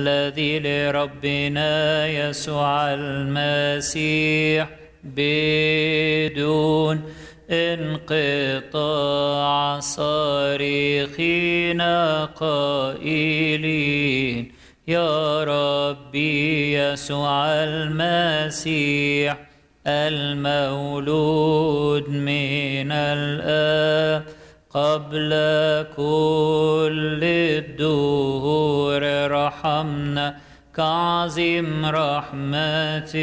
الذي لربنا يسوع المسيح بدون انقطاع صارخين قائلين يا ربي يسوع المسيح المولود من الآب قبل كل الدهور رحمنا كعظيم رحمتك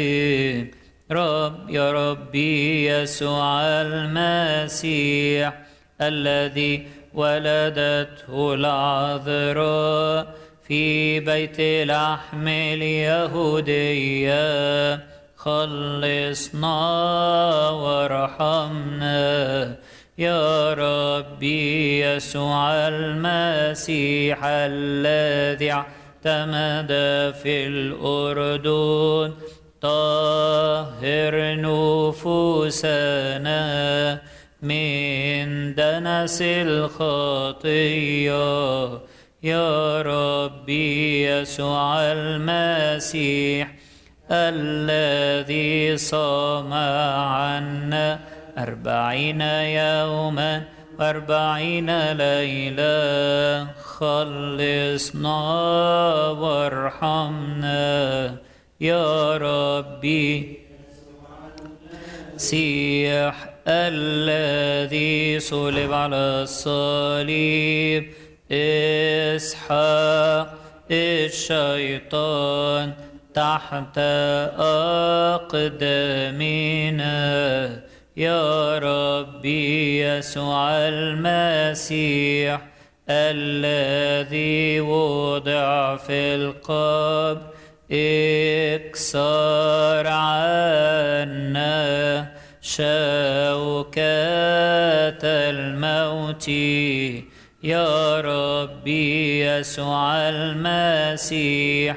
رب يا ربي يسوع المسيح الذي ولدته العذراء في بيت لحم اليهودية. خلصنا وارحمنا يا ربي يسوع المسيح الذي اعتمد في الأردن طهر نفوسنا من دنس الخطية. يا ربي يسوع المسيح الذي صام عنا أربعين يوما وأربعين ليلة. خلصنا وارحمنا. يا ربي سيح الذي صلب على الصليب. إسحاق الشيطان تحت أقدامنا يا ربي يسوع المسيح الذي وضع في القبر اكسر عنا شوكة الموت. يا ربي يسوع المسيح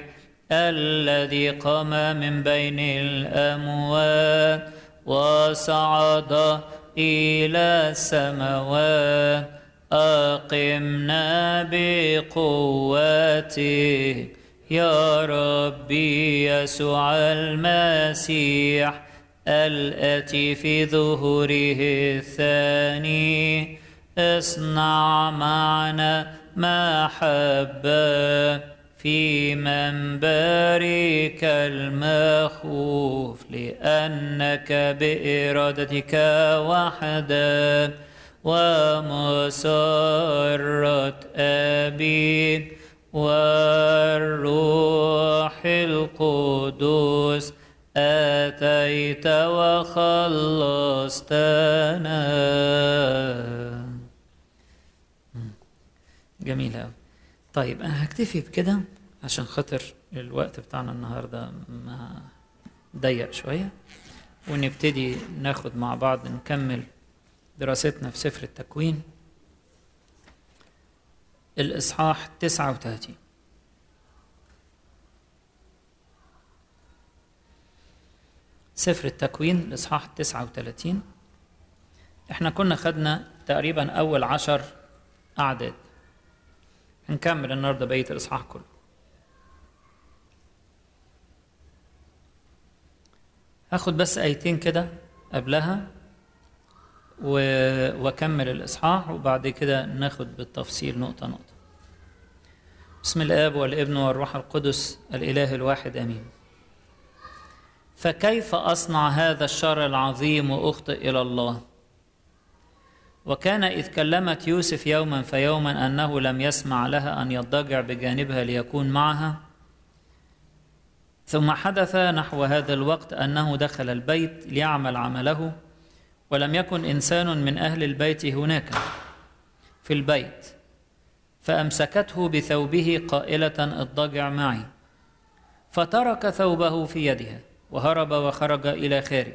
الذي قام من بين الأموات وصعد إلى السماوات أقمنا بقوته. يا ربي يسوع المسيح الآتي في ظهوره الثاني. اصنع معنا محبة في منبرك المخوف لأنك بإرادتك وحدك ومسرة أبيك والروح القدس أتيت وخلصتنا. جميل أوي. طيب أنا هكتفي بكده عشان خاطر الوقت بتاعنا النهاردة ما ضيق شوية ونبتدي ناخد مع بعض نكمل دراستنا في سفر التكوين. الإصحاح 39 سفر التكوين الإصحاح 39 إحنا كنا خدنا تقريبا أول عشر أعداد. هنكمل النهارده بقية الإصحاح كله. هاخد بس آيتين كده قبلها و... وأكمل الإصحاح وبعد كده ناخد بالتفصيل نقطة نقطة. بسم الآب والابن والروح القدس الإله الواحد آمين. فكيف أصنع هذا الشر العظيم واخطئ إلى الله؟ وكان إذ كلمت يوسف يوما فيوما أنه لم يسمع لها أن يضطجع بجانبها ليكون معها ثم حدث نحو هذا الوقت أنه دخل البيت ليعمل عمله ولم يكن إنسان من أهل البيت هناك في البيت فأمسكته بثوبه قائلة اضطجع معي فترك ثوبه في يدها وهرب وخرج إلى خارج.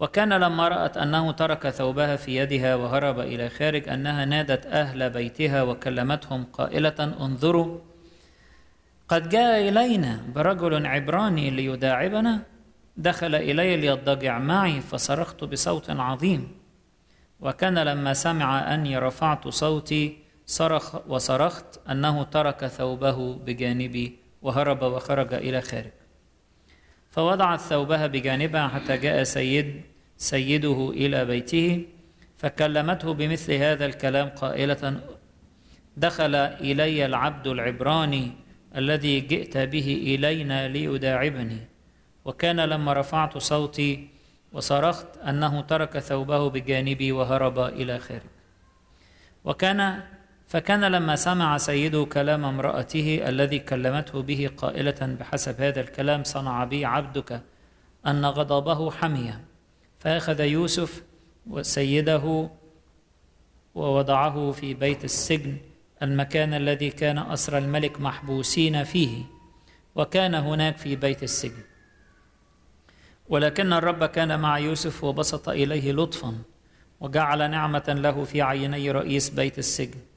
وكان لما رأت أنه ترك ثوبها في يدها وهرب إلى خارج أنها نادت أهل بيتها وكلمتهم قائلة انظروا قد جاء إلينا برجل عبراني ليداعبنا. دخل إلي ليضطجع معي فصرخت بصوت عظيم. وكان لما سمع أني رفعت صوتي صرخ وصرخت أنه ترك ثوبه بجانبي وهرب وخرج إلى خارج. فوضعت ثوبها بجانبها حتى جاء سيد سيده إلى بيته فكلمته بمثل هذا الكلام قائلة دخل إلي العبد العبراني الذي جئت به إلينا ليداعبني وكان لما رفعت صوتي وصرخت أنه ترك ثوبه بجانبي وهرب إلى خارج وكان فكان لما سمع سيده كلام امرأته الذي كلمته به قائلة بحسب هذا الكلام صنع بي عبدك أن غضبه حمي فأخذ يوسف وسيده ووضعه في بيت السجن المكان الذي كان أسرى الملك محبوسين فيه وكان هناك في بيت السجن. ولكن الرب كان مع يوسف وبسط إليه لطفا وجعل نعمة له في عيني رئيس بيت السجن.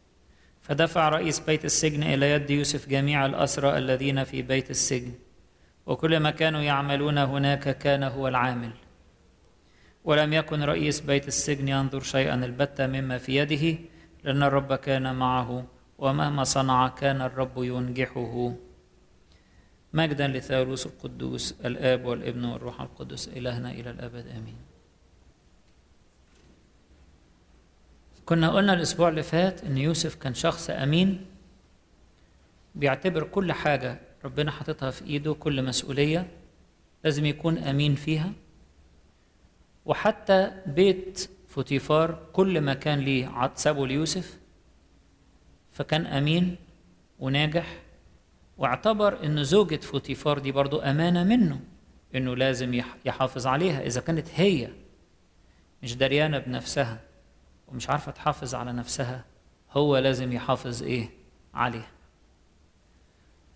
فدفع رئيس بيت السجن إلى يد يوسف جميع الأسرى الذين في بيت السجن وكل ما كانوا يعملون هناك كان هو العامل. ولم يكن رئيس بيت السجن ينظر شيئا البتة مما في يده لأن الرب كان معه ومهما صنع كان الرب ينجحه. مجدا لثالوث القدوس الآب والابن والروح القدس إلهنا إلى الأبد آمين. كنا قلنا الأسبوع اللي فات إن يوسف كان شخص أمين بيعتبر كل حاجة ربنا حاططها في إيده كل مسؤولية لازم يكون أمين فيها. وحتى بيت فوتيفار كل ما كان ليه سابه ليوسف فكان أمين وناجح. واعتبر إن زوجة فوتيفار دي برضو أمانة منه إنه لازم يحافظ عليها إذا كانت هي مش دريانة بنفسها. ومش عارفة تحافظ على نفسها هو لازم يحافظ إيه؟ عليها.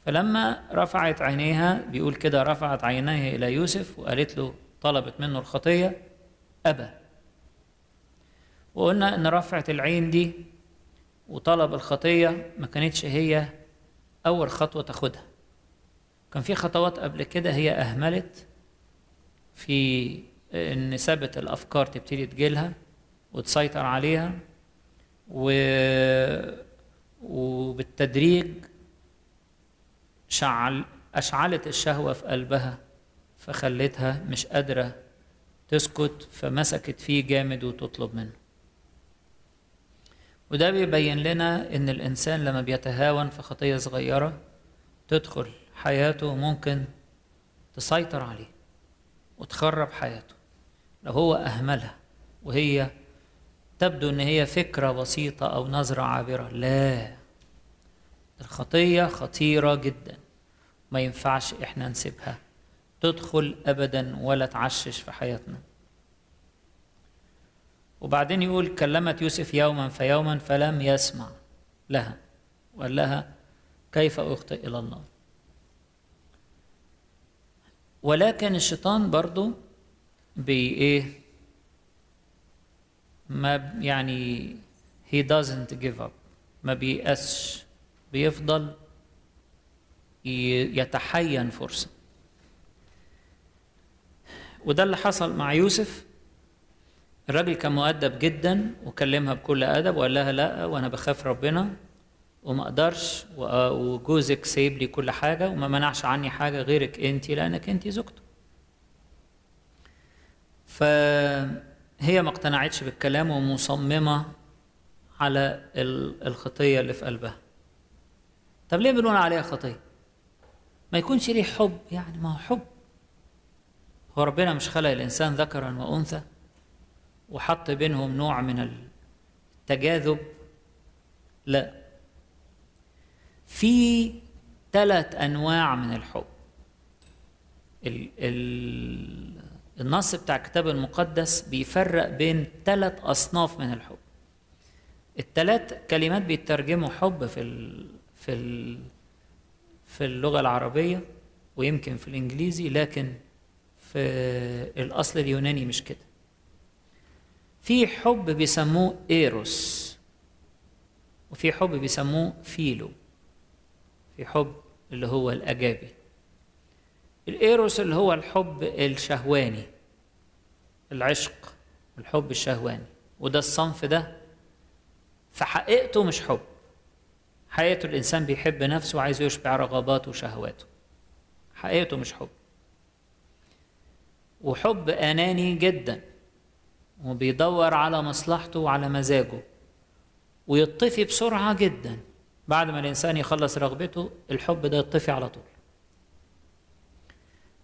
فلما رفعت عينيها بيقول كده رفعت عينيها إلى يوسف وقالت له طلبت منه الخطية أبى. وقلنا إن رفعت العين دي وطلب الخطية ما كانتش هي أول خطوة تاخدها. كان في خطوات قبل كده هي أهملت في إن سابت الأفكار تبتدي تجيلها. وتسيطر عليها و... وبالتدريج شعل أشعلت الشهوة في قلبها فخلتها مش قادرة تسكت فمسكت فيه جامد وتطلب منه. وده بيبين لنا إن الإنسان لما بيتهاون في خطية صغيرة تدخل حياته ممكن تسيطر عليه وتخرب حياته لو هو أهملها وهي تبدو إن هي فكرة بسيطة أو نظرة عابرة. لا. الخطية خطيرة جدا. ما ينفعش إحنا نسيبها. تدخل ابدا ولا تعشش في حياتنا. وبعدين يقول كلمت يوسف يوما فيوما فلم يسمع لها. وقال لها كيف أخطئ إلى الله؟ ولكن الشيطان برضو بي إيه؟ ما يعني he doesn't give up. ما بيأسش. بيفضل يتحين فرصة. وده اللي حصل مع يوسف. الراجل كان مؤدب جدا وكلمها بكل أدب وقال لها لأ وأنا بخاف ربنا وما أقدرش وجوزك سايب لي كل حاجة وما منعش عني حاجة غيرك انت لأنك انت زوجته. فهي ما اقتنعتش بالكلام ومصممة على الخطية اللي في قلبها. طب ليه بنقول عليها خطية؟ ما يكونش ليه حب يعني ما هو حب. هو ربنا مش خلق الإنسان ذكرا وأنثى وحط بينهم نوع من التجاذب؟ لا. في ثلاث أنواع من الحب. ال ال النص بتاع الكتاب المقدس بيفرق بين ثلاث أصناف من الحب. الثلاث كلمات بيترجموا حب في ال في ال في اللغة العربية ويمكن في الإنجليزي لكن في الأصل اليوناني مش كده. في حب بيسموه إيروس وفي حب بيسموه فيلو في حب اللي هو الأجابي. الإيروس اللي هو الحب الشهواني العشق الحب الشهواني. وده الصنف ده في حقيقته مش حب. حقيقته الإنسان بيحب نفسه وعايز يشبع رغباته وشهواته. حقيقته مش حب. وحب أناني جدا وبيدور على مصلحته وعلى مزاجه ويطفي بسرعة جدا. بعد ما الإنسان يخلص رغبته الحب ده يطفي على طول.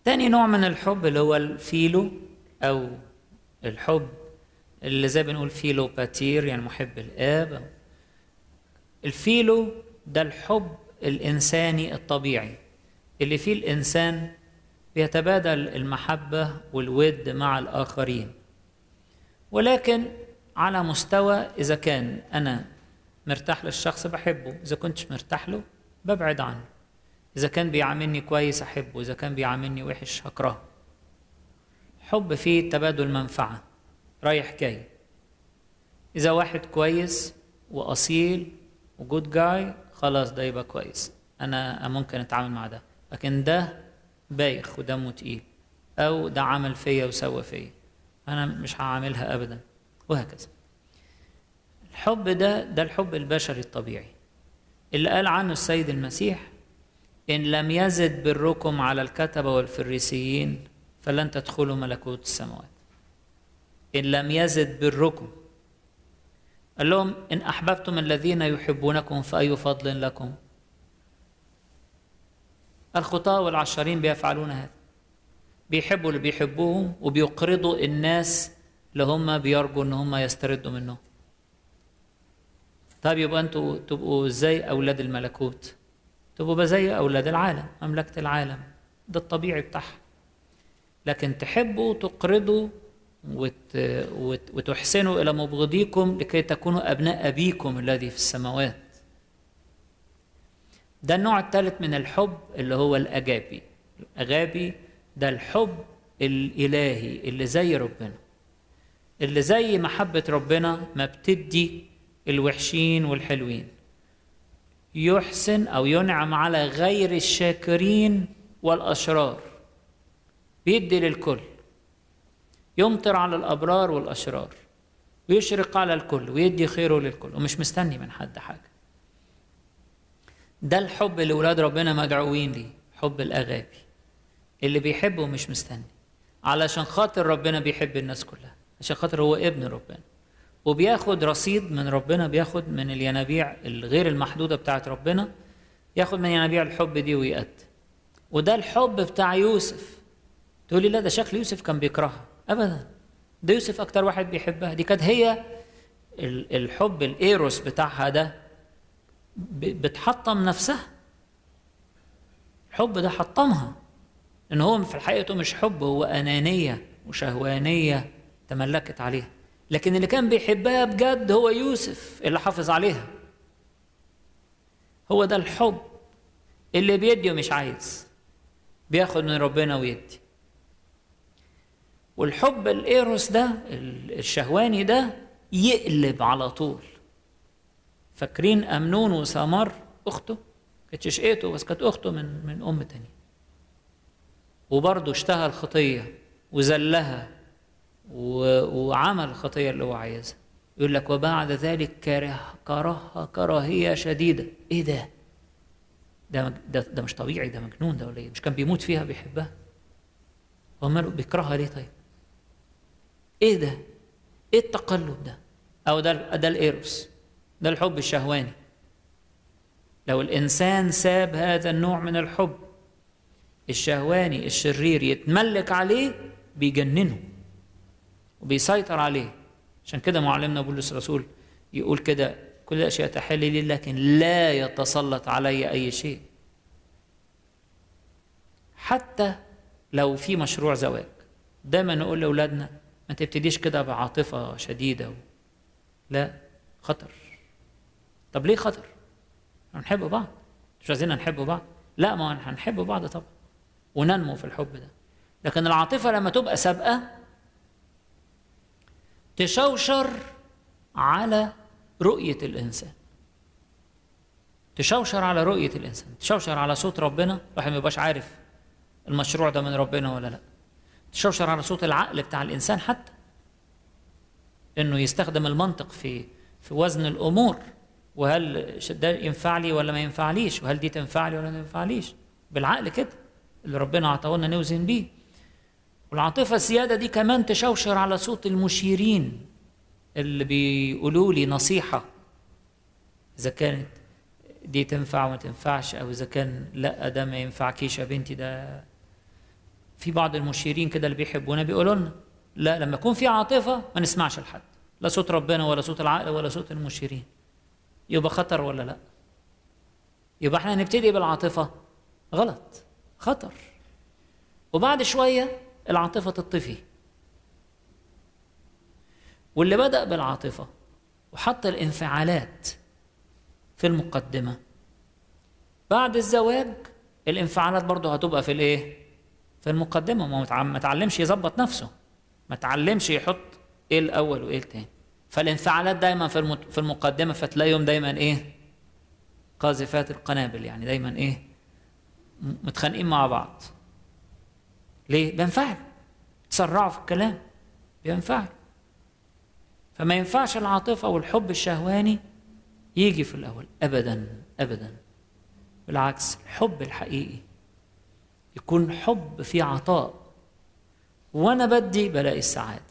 تاني نوع من الحب اللي هو الفيلو أو الحب اللي زي بنقول فيلو باتير يعني محب الآب. الفيلو ده الحب الإنساني الطبيعي اللي فيه الإنسان بيتبادل المحبة والود مع الآخرين. ولكن على مستوى إذا كان أنا مرتاح للشخص بحبه إذا كنتش مرتاح له ببعد عنه. إذا كان بيعاملني كويس أحبه إذا كان بيعاملني وحش هكرهه حب فيه تبادل منفعة. رايح جاي. إذا واحد كويس وأصيل وجود جاي خلاص ده يبقى كويس. أنا ممكن أتعامل مع ده. لكن ده بايخ ودمه تقيل أو ده عمل فيا وسوى فيا. أنا مش هعاملها أبدا. وهكذا. الحب ده ده الحب البشري الطبيعي. اللي قال عنه السيد المسيح إن لم يزد بركم على الكتبة والفريسيين فلن تدخلوا ملكوت السماوات. إن لم يزد بركم. قال لهم إن أحببتم الذين يحبونكم فأي فضل لكم؟ الخطاة والعشرين بيفعلون هذا. بيحبوا اللي بيحبوهم وبيقرضوا الناس اللي هم بيرجوا إن هم يستردوا منهم. طيب يبقى أنتوا تبقوا زي أولاد الملكوت. تبقوا زي أولاد العالم مملكة العالم. ده الطبيعي بتاعها. لكن تحبوا تقرضوا وت... وت... وتحسنوا إلى مبغضيكم لكي تكونوا أبناء أبيكم الذي في السماوات. ده النوع الثالث من الحب اللي هو الأجابي. الاغابي ده الحب الإلهي اللي زي ربنا. اللي زي محبة ربنا ما بتدي الوحشين والحلوين. يحسن أو ينعم على غير الشاكرين والأشرار. بيدي للكل يمطر على الأبرار والأشرار ويشرق على الكل ويدي خيره للكل ومش مستني من حد حاجة. ده الحب اللي ولاد ربنا مدعوين ليه حب الاغابي اللي بيحبه ومش مستني علشان خاطر ربنا بيحب الناس كلها عشان خاطر هو ابن ربنا. وبياخد رصيد من ربنا بياخد من الينابيع الغير المحدودة بتاعت ربنا ياخد من ينابيع الحب دي ويقدم وده الحب بتاع يوسف. تقول لي لا ده شكل يوسف كان بيكرهها. ابدا. ده يوسف أكتر واحد بيحبها. دي كانت هي الحب الإيروس بتاعها ده بتحطم نفسها. الحب ده حطمها. إن هو في الحقيقة مش حب هو أنانية وشهوانية تملكت عليها. لكن اللي كان بيحبها بجد هو يوسف اللي حافظ عليها. هو ده الحب. اللي بيدي ومش عايز. بياخد من ربنا ويدي. والحب الإيروس ده الشهواني ده يقلب على طول. فاكرين أمنون وسامر أخته؟ كانت شقيته بس كانت أخته من من أم تانية. وبرضه اشتهى الخطية وذلها وعمل الخطية اللي هو عايزها. يقول لك وبعد ذلك كره كرهها كراهية شديدة. إيه ده؟ ده ده, ده مش طبيعي ده مجنون ده ولا إيه؟ مش كان بيموت فيها بيحبها؟ امال بيكرهها ليه طيب؟ إيه ده؟ إيه التقلب ده؟ أو ده ده الإيروس. ده الحب الشهواني. لو الإنسان ساب هذا النوع من الحب الشهواني الشرير يتملك عليه بيجننه وبيسيطر عليه. عشان كده معلمنا بولس الرسول يقول كده كل الاشياء تحل لي لكن لا يتسلط علي أي شيء. حتى لو في مشروع زواج دايما نقول لأولادنا ما تبتديش كده بعاطفة شديدة و... لا خطر. طب ليه خطر؟ هنحب بعض. مش عايزين نحب بعض. لا ما هنحب بعض طبعا. وننمو في الحب ده. لكن العاطفة لما تبقى سابقة تشوشر على رؤية الإنسان. تشوشر على رؤية الإنسان. تشوشر على صوت ربنا. الواحد ما يبقاش عارف المشروع ده من ربنا ولا لا. تشوشر على صوت العقل بتاع الإنسان حتى. إنه يستخدم المنطق في في وزن الأمور. وهل ده ينفع لي ولا ما ينفعليش وهل دي تنفع لي ولا ما تنفعليش بالعقل كده اللي ربنا عطاه لنا نوزن بيه. والعاطفة الزيادة دي كمان تشوشر على صوت المشيرين اللي بيقولوا لي نصيحة. إذا كانت دي تنفع وما تنفعش أو إذا كان لأ ده ما ينفعكيش يا بنتي ده في بعض المشيرين كده اللي بيحبونا بيقولوا لنا لا لما يكون في عاطفة ما نسمعش لحد لا صوت ربنا ولا صوت العقل ولا صوت المشيرين. يبقى خطر ولا لا؟ يبقى إحنا نبتدي بالعاطفة؟ غلط خطر. وبعد شوية العاطفة تطفي. واللي بدأ بالعاطفة وحط الانفعالات في المقدمة بعد الزواج الانفعالات برضه هتبقى في الإيه؟ في المقدمة ما تعلمش يظبط نفسه. ما تعلمش يحط إيه الأول وإيه التاني. فالانفعالات دايما في في المقدمة فتلاقيهم دايما إيه؟ قاذفات القنابل يعني دايما إيه؟ متخانقين مع بعض. ليه؟ بينفعل. تسرعوا في الكلام. بينفعل. فما ينفعش العاطفة والحب الشهواني يجي في الأول. أبدا أبدا. بالعكس الحب الحقيقي يكون حب في عطاء. وأنا بدي بلاقي السعادة.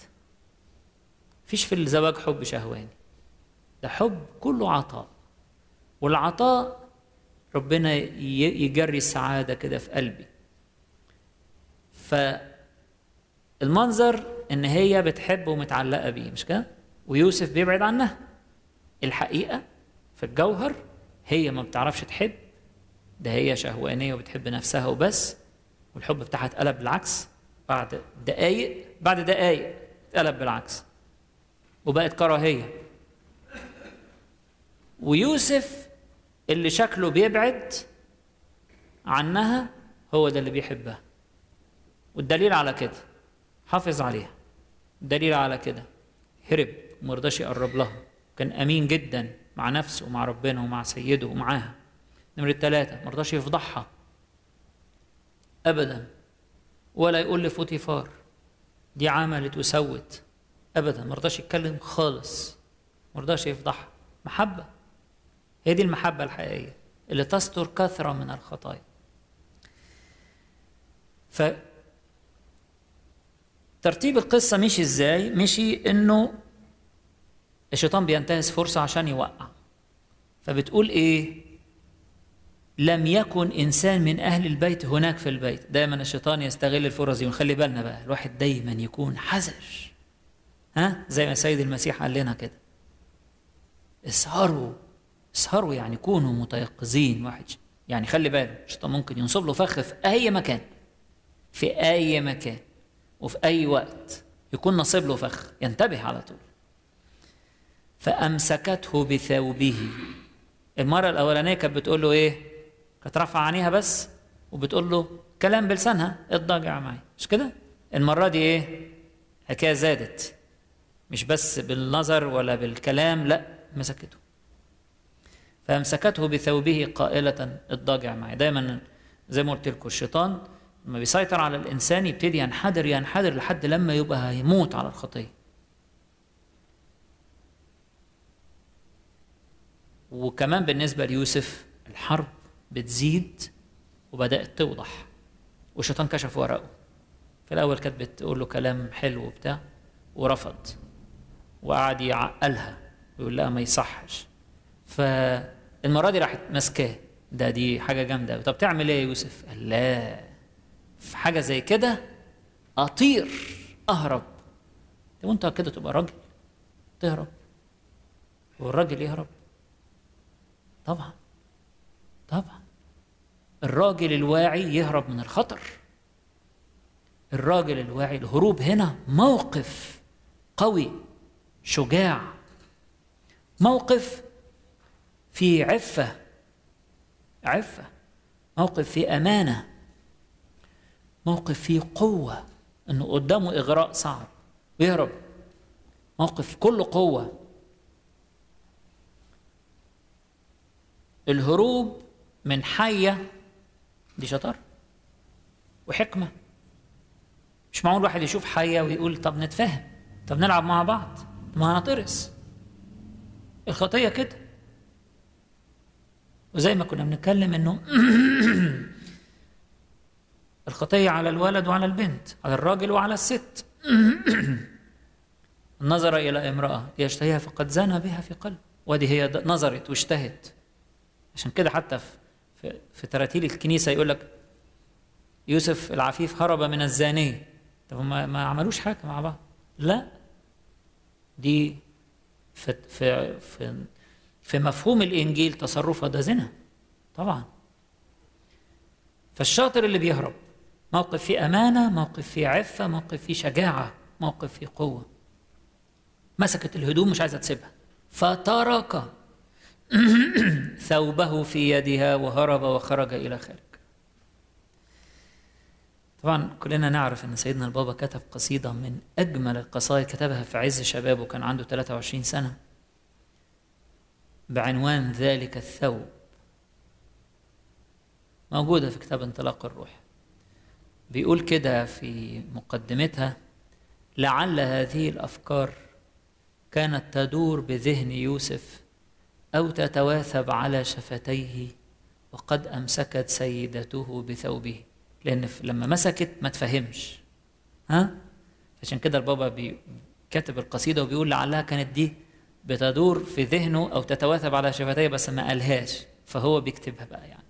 فيش في الزواج حب شهواني. ده حب كله عطاء. والعطاء ربنا يجري السعادة كده في قلبي. فالمنظر إن هي بتحب ومتعلقة بيه مش كده؟ ويوسف بيبعد عنها. الحقيقة في الجوهر هي ما بتعرفش تحب. ده هي شهوانية وبتحب نفسها وبس. والحب بتاعها اتقلب بالعكس. بعد دقايق بعد دقايق اتقلب بالعكس. وبقت كراهية. ويوسف اللي شكله بيبعد عنها هو ده اللي بيحبها. والدليل على كده حافظ عليها. الدليل على كده هرب ومرضاش يقرب لها. كان أمين جدا مع نفسه ومع ربنا ومع سيده ومعاها. نمرة ثلاثة مرضاش يفضحها. أبدا. ولا يقول لفوتيفار دي عملت وسوت. أبدا. مرضاش يتكلم خالص. مرضاش يفضحها محبة. هي دي المحبة الحقيقية اللي تستر كثرة من الخطايا. ف ترتيب القصة مشي إزاي؟ مشي إنه الشيطان بينتهز فرصة عشان يوقع. فبتقول إيه؟ لم يكن إنسان من أهل البيت هناك في البيت. دايما الشيطان يستغل الفرص دي ونخلي بالنا بقى. الواحد دايما يكون حذر. ها؟ زي ما سيد المسيح قال لنا كده. اسهروا. اسهروا يعني كونوا متيقظين. واحد يعني خلي بالك الشيطان ممكن ينصب له فخ في أي مكان. في أي مكان. وفي أي وقت. يكون نصب له فخ. ينتبه على طول. فأمسكته بثوبه. المرة الأولانية كانت بتقول له إيه؟ رافعه عينيها بس وبتقول له كلام بلسانها اضجع معي. مش كده؟ المرة دي إيه؟ حكاية زادت. مش بس بالنظر ولا بالكلام لا مسكته. فامسكته بثوبه قائلة اضطجع معي. دايما زي ما قلت لكم الشيطان لما بيسيطر على الإنسان يبتدي ينحدر ينحدر لحد لما يبقى هيموت على الخطية. وكمان بالنسبة ليوسف الحرب بتزيد وبدأت توضح. والشيطان كشف ورقه. في الأول كانت بتقول له كلام حلو وبتاع ورفض. وقعد يعقلها ويقول لها ما يصحش. فالمرة دي راحت ماسكاه. ده دي حاجة جامدة طب تعمل إيه يا يوسف؟ قال لا. في حاجة زي كده أطير أهرب. طب وأنت كده تبقى راجل؟ تهرب. والراجل يهرب. طبعا. طبعا. الراجل الواعي يهرب من الخطر. الراجل الواعي الهروب هنا موقف قوي شجاع. موقف في عفة عفة. موقف في أمانة. موقف فيه قوة إنه قدامه إغراء صعب ويهرب. موقف كله قوة. الهروب من حية دي شطارة وحكمة. مش معقول واحد يشوف حية ويقول طب نتفاهم طب نلعب مع بعض ما هنطرس الخطية كده. وزي ما كنا بنتكلم إنه الخطية على الولد وعلى البنت على الراجل وعلى الست. نظر إلى امرأة يشتهيها فقد زنى بها في قلب. ودي هي نظرت واشتهت. عشان كده حتى في في, تراتيل الكنيسة يقول لك يوسف العفيف هرب من الزانية. طب ما, ما عملوش حاجة مع بعض؟ لا. دي في في في, في مفهوم الإنجيل تصرفها ده زنا. طبعا. فالشاطر اللي بيهرب موقف فيه أمانة موقف فيه عفة موقف فيه شجاعة موقف فيه قوة. مسكت الهدوم مش عايزة تسيبها. فترك ثوبه في يدها وهرب وخرج إلى خارج. طبعا كلنا نعرف إن سيدنا البابا كتب قصيدة من أجمل القصائد كتبها في عز شبابه كان عنده 23 سنة. بعنوان ذلك الثوب. موجودة في كتاب انطلاق الروح. بيقول كده في مقدمتها لعل هذه الأفكار كانت تدور بذهن يوسف أو تتواثب على شفتيه وقد أمسكت سيدته بثوبه. لأن لما مسكت ما تفهمش. ها؟ عشان كده البابا بي كاتب القصيدة وبيقول لعلها كانت دي بتدور في ذهنه أو تتواثب على شفتيه بس ما قالهاش. فهو بيكتبها بقى يعني.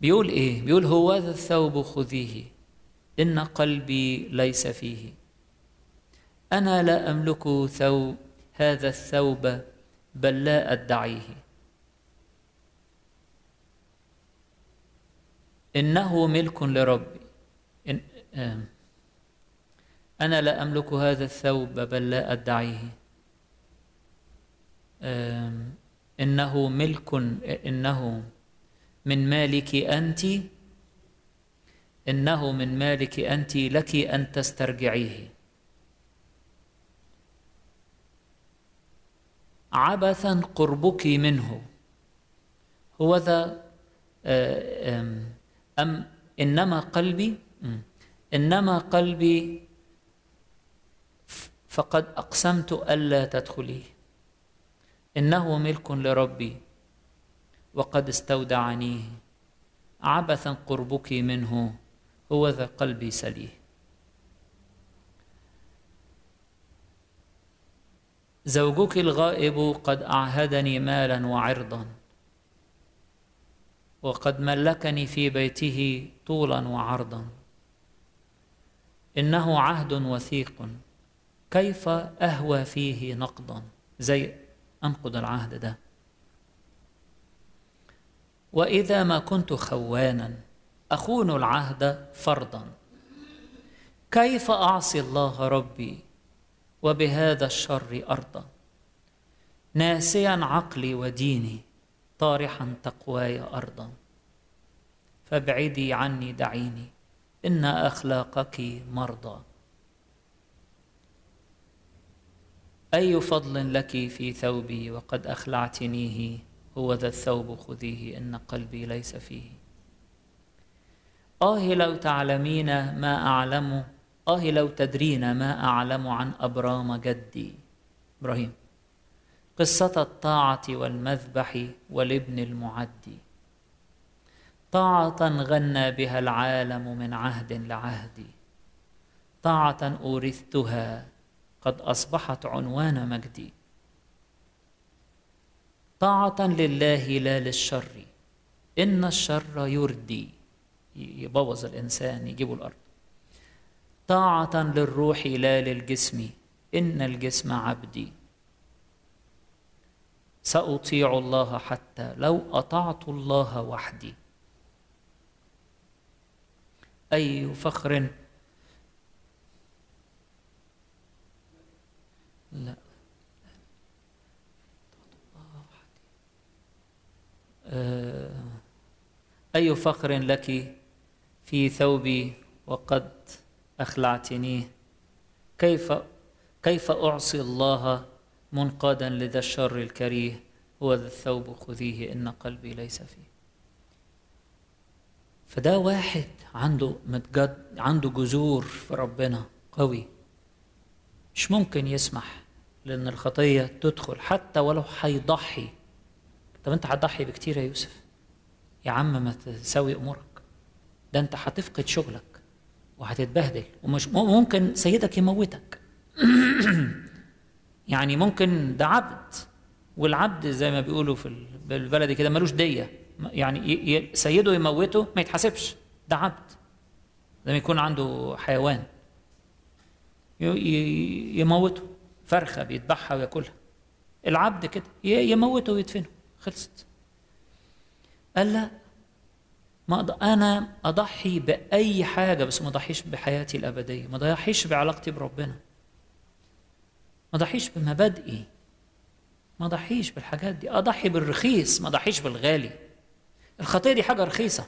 بيقول إيه؟ بيقول هو ذا الثوب خذيه. إن قلبي ليس فيه. أنا لا أملك ثوب هذا الثوب بل لا أدعيه. إنه ملك لربي. إن أنا لا أملك هذا الثوب بل لا أدعيه. إنه ملك إنه من مالك أنت. إنه من مالك أنت لك أن تسترجعيه. عبثا قربك منه. هو ذا أم إنما قلبي إنما قلبي فقد أقسمت ألا تدخلي. إنه ملك لربي وقد استودعنيه عبثا قربك منه. هو ذا قلبي سليه زوجك الغائب قد أعهدني مالا وعرضا وقد ملكني في بيته طولا وعرضا. إنه عهد وثيق كيف أهوى فيه نقضا؟ زي أنقض العهد ده. وإذا ما كنت خوانا أخون العهد فرضا. كيف أعصي الله ربي؟ وبهذا الشر ارضا ناسيا عقلي وديني طارحا تقواي ارضا فابعدي عني دعيني إن أخلاقك مرضى. أي فضل لك في ثوبي وقد أخلعتنيه؟ هو ذا الثوب خذيه إن قلبي ليس فيه. آه لو تعلمين ما أعلم آه لو تدرين ما أعلم عن أبرام جدي. إبراهيم. قصة الطاعة والمذبح والابن المعدي طاعة غنى بها العالم من عهد لعهد. طاعة أورثتها قد أصبحت عنوان مجدي. طاعة لله لا للشر. إن الشر يردي. يبوظ الإنسان يجيبه الأرض. طاعة للروح لا للجسم. إن الجسم عبدي. سأطيع الله حتى لو أطعت الله وحدي. أي فخر؟ لا. أي فخر لك في ثوبي وقد أخلعتنيه كيف كيف أعصي الله منقادا لذا الشر الكريه هو ذا الثوب خذيه إن قلبي ليس فيه؟ فده واحد عنده متجد عنده جذور في ربنا قوي. مش ممكن يسمح لأن الخطية تدخل حتى ولو هيضحي. طب أنت هتضحي بكتير يا يوسف؟ يا عم ما تسوي أمورك. ده أنت هتفقد شغلك. وهتتبهدل. ومش ممكن سيدك يموتك. يعني ممكن ده عبد. والعبد زي ما بيقولوا في البلدي كده ملوش دية. يعني سيده يموته ما يتحاسبش. ده عبد. لما يكون عنده حيوان. يموته. فرخة بيذبحها وياكلها. العبد كده. يموته ويدفنه. خلصت. قال لا. ما أنا أضحي بأي حاجة بس ما أضحيش بحياتي الأبدية. ما أضحيش بعلاقتي بربنا. ما أضحيش بمبادئي. ما أضحيش بالحاجات دي. أضحي بالرخيص ما أضحيش بالغالي. الخطية دي حاجة رخيصة.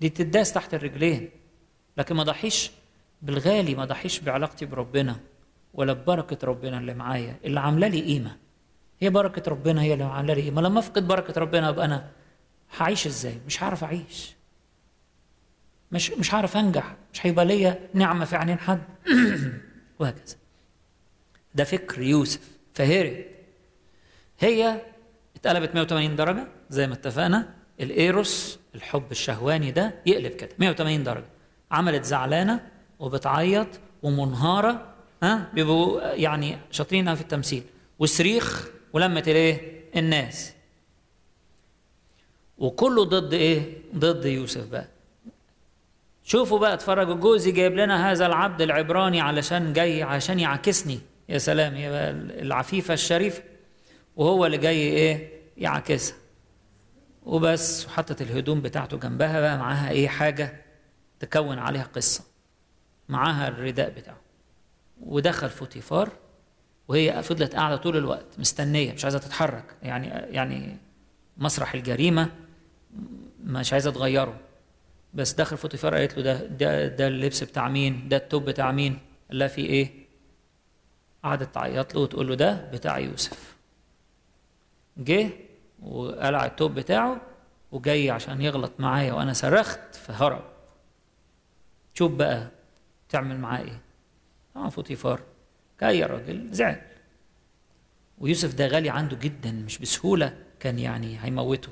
دي تداس تحت الرجلين. لكن ما أضحيش بالغالي ما أضحيش بعلاقتي بربنا ولا ببركة ربنا اللي معايا اللي عاملة لي قيمة. هي بركة ربنا هي اللي عاملة لي قيمة. لما أفقد بركة ربنا أبقى أنا هعيش إزاي؟ مش هعرف أعيش. مش مش هعرف أنجح. مش هيبقى ليا نعمة في عينين حد. وهكذا. ده فكر يوسف. فهرب. هي اتقلبت 180 درجة. زي ما اتفقنا الإيروس الحب الشهواني ده يقلب كده. 180 درجة. عملت زعلانة وبتعيط ومنهارة ها؟ بيبقوا يعني شاطرين في التمثيل. وصريخ ولمت الإيه؟ الناس. وكله ضد إيه؟ ضد يوسف بقى. شوفوا بقى اتفرجوا. جوزي جايب لنا هذا العبد العبراني علشان جاي عشان يعاكسني. يا سلام هي بقى العفيفه الشريفه وهو اللي جاي إيه؟ يعاكسها وبس وحطت الهدوم بتاعته جنبها بقى معاها إيه؟ حاجة تكون عليها قصة. معاها الرداء بتاعه. ودخل فوتيفار وهي فضلت قاعدة طول الوقت مستنية مش عايزة تتحرك. يعني يعني مسرح الجريمة. مش عايزه تغيره بس دخل فوتيفار قالت له ده ده ده اللبس بتاع مين؟ ده التوب بتاع مين؟ قال لها في إيه؟ قعدت تعيط له وتقول له ده بتاع يوسف. جه وقلع التوب بتاعه وجاي عشان يغلط معايا وأنا صرخت فهرب. شوف بقى تعمل معاه إيه؟ طبعا فوتيفار جاي راجل زعل. ويوسف ده غالي عنده جدا مش بسهولة كان يعني هيموته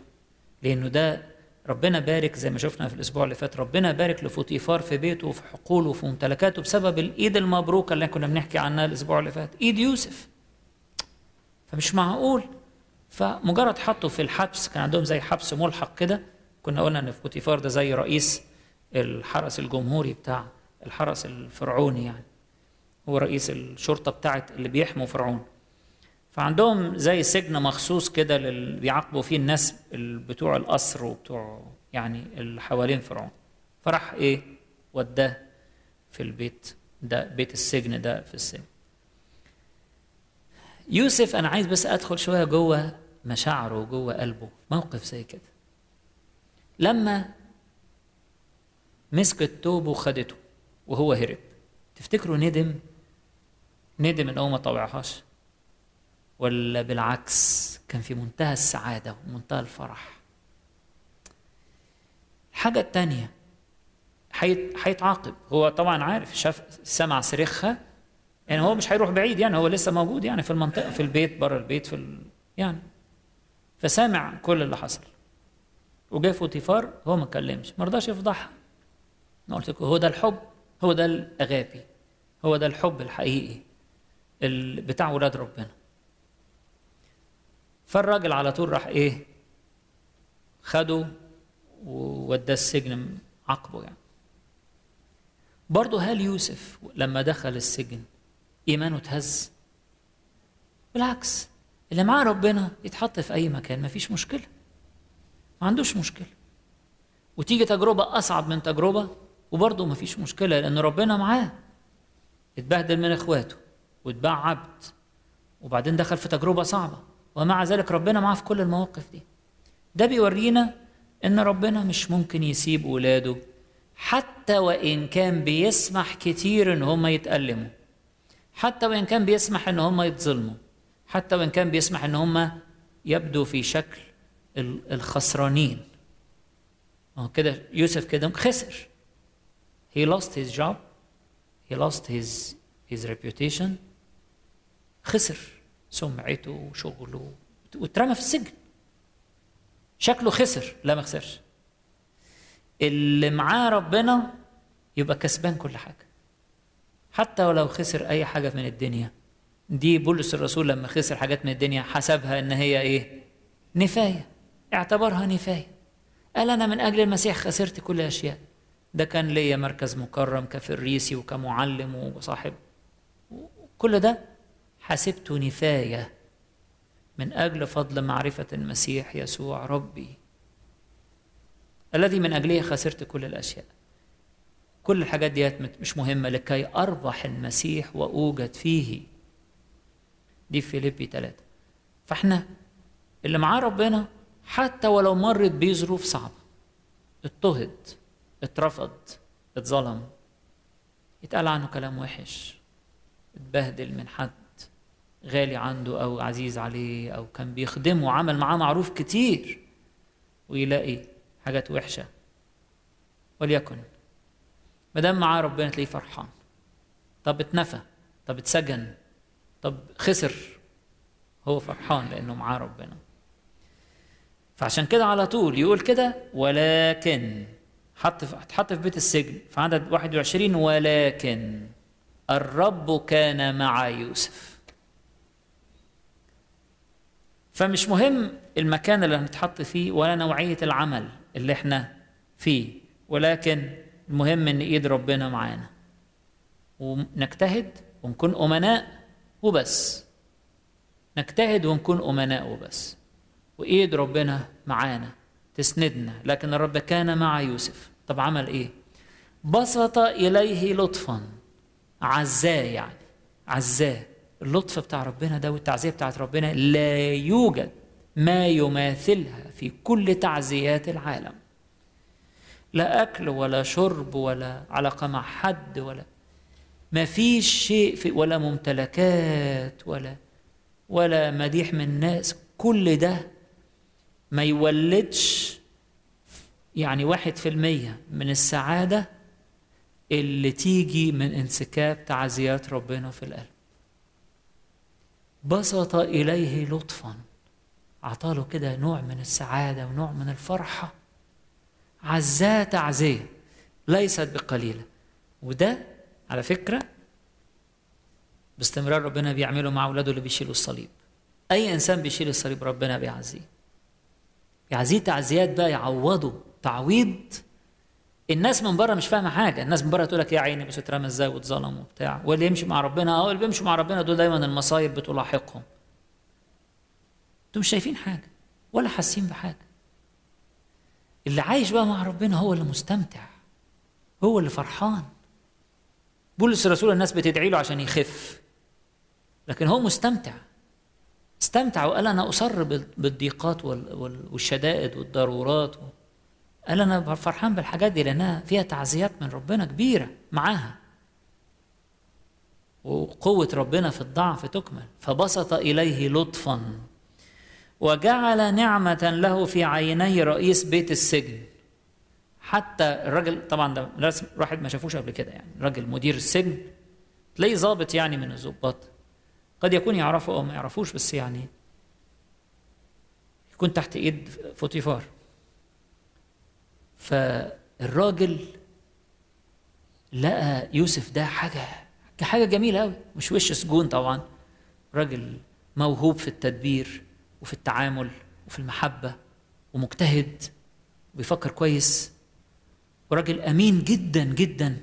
لأنه ده ربنا بارك زي ما شفنا في الأسبوع اللي فات ربنا بارك لفوتيفار في بيته وفي حقوله وفي ممتلكاته بسبب الإيد المبروكة اللي كنا بنحكي عنها الأسبوع اللي فات إيد يوسف. فمش معقول. فمجرد حطه في الحبس كان عندهم زي حبس ملحق كده كنا قلنا إن فوتيفار ده زي رئيس الحرس الجمهوري بتاع الحرس الفرعوني يعني. هو رئيس الشرطة بتاعت اللي بيحموا فرعون. فعندهم زي سجن مخصوص كده اللي بيعاقبوا فيه الناس بتوع القصر وبتوع يعني اللي حوالين فرعون. فراح إيه؟ وداه في البيت ده بيت السجن ده في السجن. يوسف أنا عايز بس أدخل شوية جوه مشاعره وجوه قلبه. موقف زي كده. لما مسكت توبه وخدته وهو هرب. تفتكروا ندم؟ ندم ان هو ما طوعهاش ولا بالعكس كان في منتهى السعادة ومنتهى الفرح. الحاجة التانية هيتعاقب. هو طبعا عارف شاف سمع صريخها يعني هو مش هيروح بعيد يعني هو لسه موجود يعني في المنطقة في البيت بره البيت في ال... يعني. فسامع كل اللي حصل. وجاي فوتيفار هو ما اتكلمش ما رضاش يفضحها. أنا قلت لكم هو ده الحب هو ده الاغابي هو ده الحب الحقيقي بتاع ولاد ربنا. فالراجل على طول راح إيه؟ خده ووداه السجن عقبه يعني. برضه هل يوسف لما دخل السجن إيمانه اتهز؟ بالعكس اللي معاه ربنا يتحط في أي مكان مفيش مشكلة ما عندوش مشكلة. وتيجي تجربة أصعب من تجربة وبرضه مفيش مشكلة لأن ربنا معاه. اتبهدل من إخواته واتباع عبد وبعدين دخل في تجربة صعبة. ومع ذلك ربنا معاه في كل المواقف دي. ده بيورينا إن ربنا مش ممكن يسيب ولاده حتى وإن كان بيسمح كتير إن هم يتألموا. حتى وإن كان بيسمح إن هم يتظلموا. حتى وإن كان بيسمح إن هم يبدو في شكل الخسرانين. آه كده يوسف كده خسر. He lost his job. He lost his his reputation. خسر. سمعته وشغله. واترمى في السجن. شكله خسر. لا ما خسرش. اللي معاه ربنا يبقى كسبان كل حاجة. حتى ولو خسر أي حاجة من الدنيا. دي بولس الرسول لما خسر حاجات من الدنيا حسبها إن هي إيه؟ نفاية. اعتبرها نفاية. قال أنا من أجل المسيح خسرت كل الأشياء. ده كان ليا مركز مكرم كفريسي وكمعلم وصاحب. كل ده حسبته نفاية من أجل فضل معرفة المسيح يسوع ربي الذي من اجله خسرت كل الأشياء. كل الحاجات ديت مش مهمة لكي اربح المسيح وأوجد فيه. دي في فيليبي ثلاثة فإحنا اللي معاه ربنا حتى ولو مرت بيه ظروف صعبة. اضطهد اترفض اتظلم. يتقال عنه كلام وحش. اتبهدل من حد. غالي عنده أو عزيز عليه أو كان بيخدمه وعمل معاه معروف كتير ويلاقي حاجات وحشة. وليكن ما دام معاه ربنا تلاقيه فرحان. طب اتنفى طب اتسجن طب خسر هو فرحان لأنه معاه ربنا. فعشان كده على طول يقول كده ولكن حط في حط في بيت السجن في عدد 21 ولكن الرب كان مع يوسف. فمش مهم المكان اللي هنتحط فيه ولا نوعية العمل اللي إحنا فيه ولكن المهم إن إيد ربنا معانا. ونجتهد ونكون أمناء وبس. نجتهد ونكون أمناء وبس. وإيد ربنا معانا تسندنا. لكن الرب كان مع يوسف. طب عمل إيه؟ بسط إليه لطفا. عزاه يعني. عزاه. اللطف بتاع ربنا ده والتعزية بتاعت ربنا لا يوجد ما يماثلها في كل تعزيات العالم. لا أكل ولا شرب ولا علاقة مع حد ولا ما فيش شيء في ولا ممتلكات ولا ولا مديح من الناس. كل ده ما يولدش يعني واحد في المية من السعادة اللي تيجي من انسكاب تعزيات ربنا في القلب. بسط إليه لطفا. أعطاله كده نوع من السعادة ونوع من الفرحة. عزاة تعزية ليست بقليلة. وده على فكرة باستمرار ربنا بيعمله مع أولاده اللي بيشيلوا الصليب. أي إنسان بيشيل الصليب ربنا بيعزيه. يعزيه تعزيات بقى يعوضه تعويض الناس من بره مش فاهمة حاجة. الناس من بره تقول لك يا عيني بس اترمى إزاي واتظلم وبتاع. واللي يمشي مع ربنا آه اللي بيمشوا مع ربنا دول دايما المصايب بتلاحقهم. أنتوا مش شايفين حاجة ولا حاسين بحاجة. اللي عايش بقى مع ربنا هو اللي مستمتع هو اللي فرحان. بولس الرسول الناس بتدعي له عشان يخف لكن هو مستمتع. استمتع وقال أنا أصر بالضيقات والشدائد والضرورات قال أنا فرحان بالحاجات دي لأنها فيها تعزيات من ربنا كبيرة معاها. وقوة ربنا في الضعف تكمل. فبسط إليه لطفا وجعل نعمة له في عيني رئيس بيت السجن. حتى الراجل طبعا ده ناس واحد ما شافوش قبل كده يعني راجل مدير السجن تلاقيه ظابط يعني من الظباط. قد يكون يعرفه أو ما يعرفوش بس يعني يكون تحت إيد فوتيفار. فالراجل لقى يوسف ده حاجة حاجة جميلة أوي. مش وش سجون طبعا. راجل موهوب في التدبير وفي التعامل وفي المحبة ومجتهد وبيفكر كويس. وراجل أمين جدا جدا.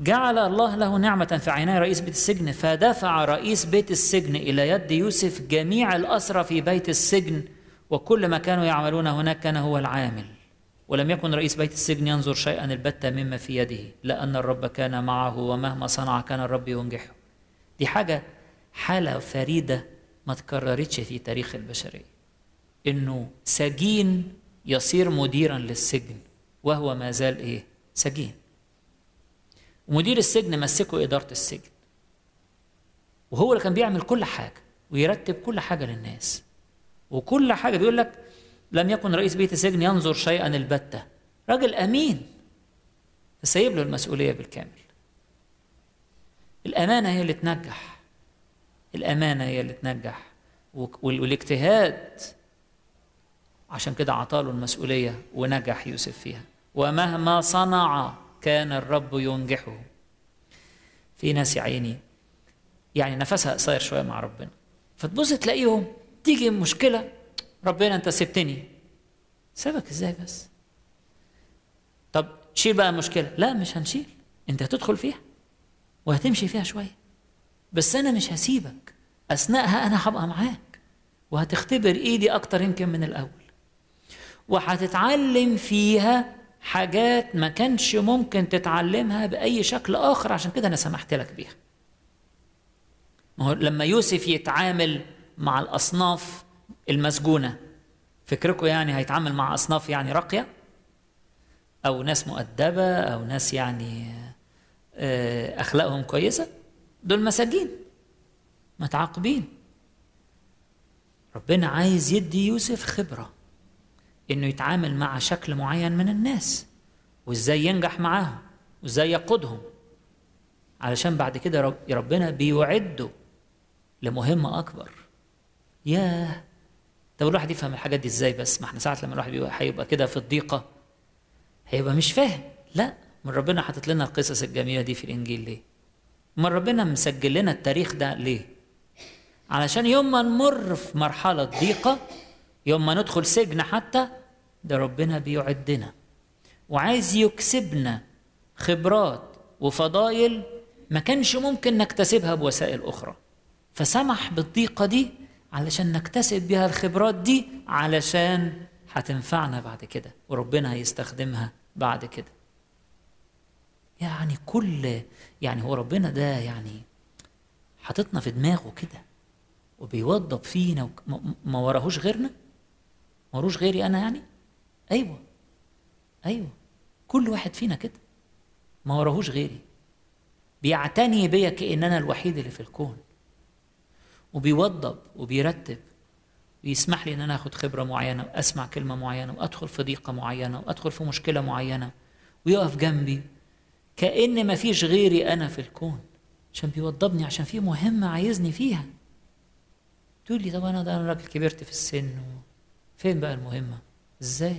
جعل الله له نعمة في عيني رئيس بيت السجن فدفع رئيس بيت السجن إلى يد يوسف جميع الأسرى في بيت السجن وكل ما كانوا يعملون هناك كان هو العامل. ولم يكن رئيس بيت السجن ينظر شيئا البتة مما في يده لأن الرب كان معه ومهما صنع كان الرب ينجحه. دي حاجة حالة فريدة ما تكررتش في تاريخ البشرية. إنه سجين يصير مديرا للسجن وهو ما زال إيه؟ سجين. ومدير السجن مسكه إدارة السجن. وهو اللي كان بيعمل كل حاجة ويرتب كل حاجة للناس. وكل حاجة بيقول لك لم يكن رئيس بيت السجن ينظر شيئا البتة. راجل أمين. فسيب له المسؤولية بالكامل. الأمانة هي اللي تنجح. الأمانة هي اللي تنجح. والاجتهاد عشان كده عطاله المسؤولية ونجح يوسف فيها. ومهما صنع كان الرب ينجحه. في ناس يا عيني يعني نفسها قصير شوية مع ربنا. فتبص تلاقيهم تيجي مشكلة ربنا انت سبتني. سابك إزاي بس؟ طب شيل بقى المشكلة. لا مش هنشيل. انت هتدخل فيها وهتمشي فيها شوية. بس أنا مش هسيبك. أثناءها أنا هبقى معاك. وهتختبر إيدي أكتر يمكن من الأول. وهتتعلم فيها حاجات ما كانش ممكن تتعلمها بأي شكل آخر عشان كده أنا سمحت لك بيها. ما هو لما يوسف يتعامل مع الأصناف المسجونة. فكركم يعني هيتعامل مع أصناف يعني راقية؟ أو ناس مؤدبة أو ناس يعني أخلاقهم كويسة؟ دول مساجين متعاقبين. ربنا عايز يدي يوسف خبرة إنه يتعامل مع شكل معين من الناس وإزاي ينجح معاهم وإزاي يقودهم. علشان بعد كده ربنا بيوعده لمهمة أكبر. ياه! طب الواحد يفهم الحاجات دي إزاي بس ما إحنا ساعة لما الواحد هيبقى كده في الضيقة هيبقى مش فاهم لا من ربنا حاطط لنا القصص الجميلة دي في الإنجيل ليه؟ من ربنا مسجل لنا التاريخ ده ليه؟ علشان يوم ما نمر في مرحلة ضيقة يوم ما ندخل سجن حتى ده ربنا بيعدنا وعايز يكسبنا خبرات وفضائل ما كانش ممكن نكتسبها بوسائل أخرى فسمح بالضيقة دي علشان نكتسب بها الخبرات دي علشان هتنفعنا بعد كده وربنا هيستخدمها بعد كده. يعني كل يعني هو ربنا ده يعني حاططنا في دماغه كده وبيوضب فينا ما وراهوش غيرنا؟ ما وراهوش غيري أنا يعني؟ أيوه أيوه. كل واحد فينا كده ما وراهوش غيري. بيعتني بيا كأن أنا الوحيد اللي في الكون. وبيوضب وبيرتب ويسمح لي إن أنا آخد خبرة معينة وأسمع كلمة معينة وأدخل في ضيقة معينة وأدخل في مشكلة معينة ويقف جنبي كأن ما فيش غيري أنا في الكون عشان بيوضبني عشان في مهمة عايزني فيها. تقول لي طب أنا ده أنا راجل كبرت في السن و... فين بقى المهمة؟ إزاي؟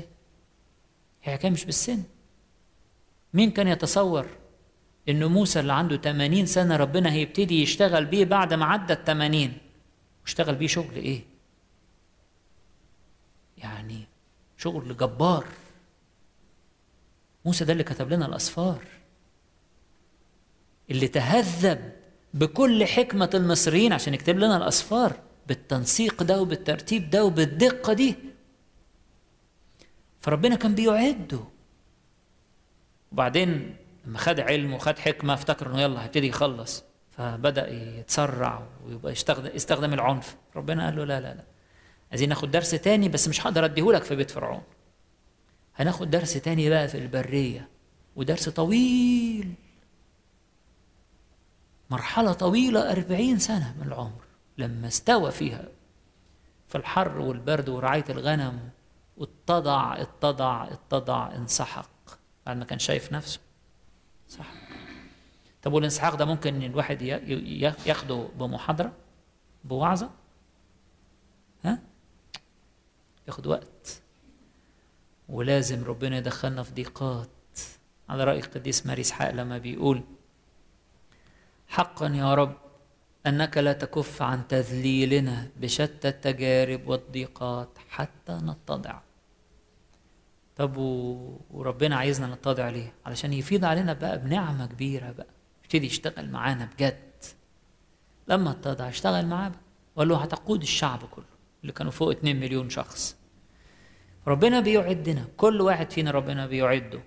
هي حكايه مش بالسن. مين كان يتصور؟ ان موسى اللي عنده 80 سنة ربنا هيبتدي يشتغل بيه بعد ما عدى ال 80 واشتغل بيه شغل إيه؟ يعني شغل جبار. موسى ده اللي كتب لنا الأسفار. اللي تهذب بكل حكمة المصريين عشان يكتب لنا الأسفار بالتنسيق ده وبالترتيب ده وبالدقة دي. فربنا كان بيعده. وبعدين لما خد علم وخد حكمة افتكر إنه يلا هيبتدي يخلص. فبدأ يتسرع ويبقى يستخدم يستخدم العنف. ربنا قال له لا لا لا. عايزين ناخد درس تاني بس مش هقدر اديهولك في بيت فرعون. هناخد درس تاني بقى في البرية. ودرس طويل. مرحلة طويلة أربعين سنة من العمر لما استوى فيها. في الحر والبرد ورعاية الغنم. واتضع اتضع اتضع انسحق. بعد ما كان شايف نفسه. صح. طب والإنسحاق ده ممكن الواحد ياخده بمحاضرة؟ بوعظة؟ ها؟ ياخد وقت. ولازم ربنا يدخلنا في ضيقات. على رأي القديس ماري إسحاق لما بيقول حقا يا رب أنك لا تكف عن تذليلنا بشتى التجارب والضيقات حتى نتضع طب وربنا عايزنا نتضع ليه علشان يفيض علينا بقى بنعمة كبيرة بقى. يبتدي يشتغل معانا بجد. لما اتضع اشتغل معاه بقى. وقال له هتقود الشعب كله. اللي كانوا فوق 2 مليون شخص. ربنا بيعدنا. كل واحد فينا ربنا بيعده.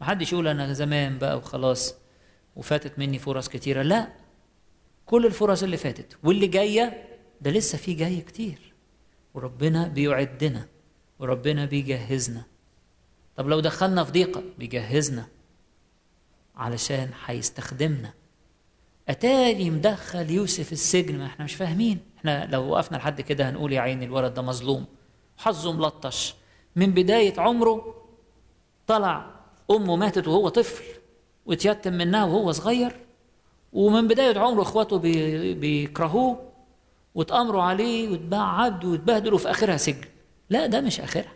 محدش يقول أنا زمان بقى وخلاص وفاتت مني فرص كتيرة. لا. كل الفرص اللي فاتت. واللي جاية ده لسه في جاي كتير. وربنا بيعدنا. وربنا بيجهزنا. طب لو دخلنا في ضيقة بيجهزنا علشان هيستخدمنا. أتاري مدخل يوسف السجن ما إحنا مش فاهمين. إحنا لو وقفنا لحد كده هنقول يا عيني الولد ده مظلوم. حظه ملطش. من بداية عمره طلع أمه ماتت وهو طفل واتيتم منها وهو صغير. ومن بداية عمره إخواته بي بيكرهوه واتأمروا عليه واتباع عبد واتبهدل وفي آخرها سجن. لا ده مش آخرها.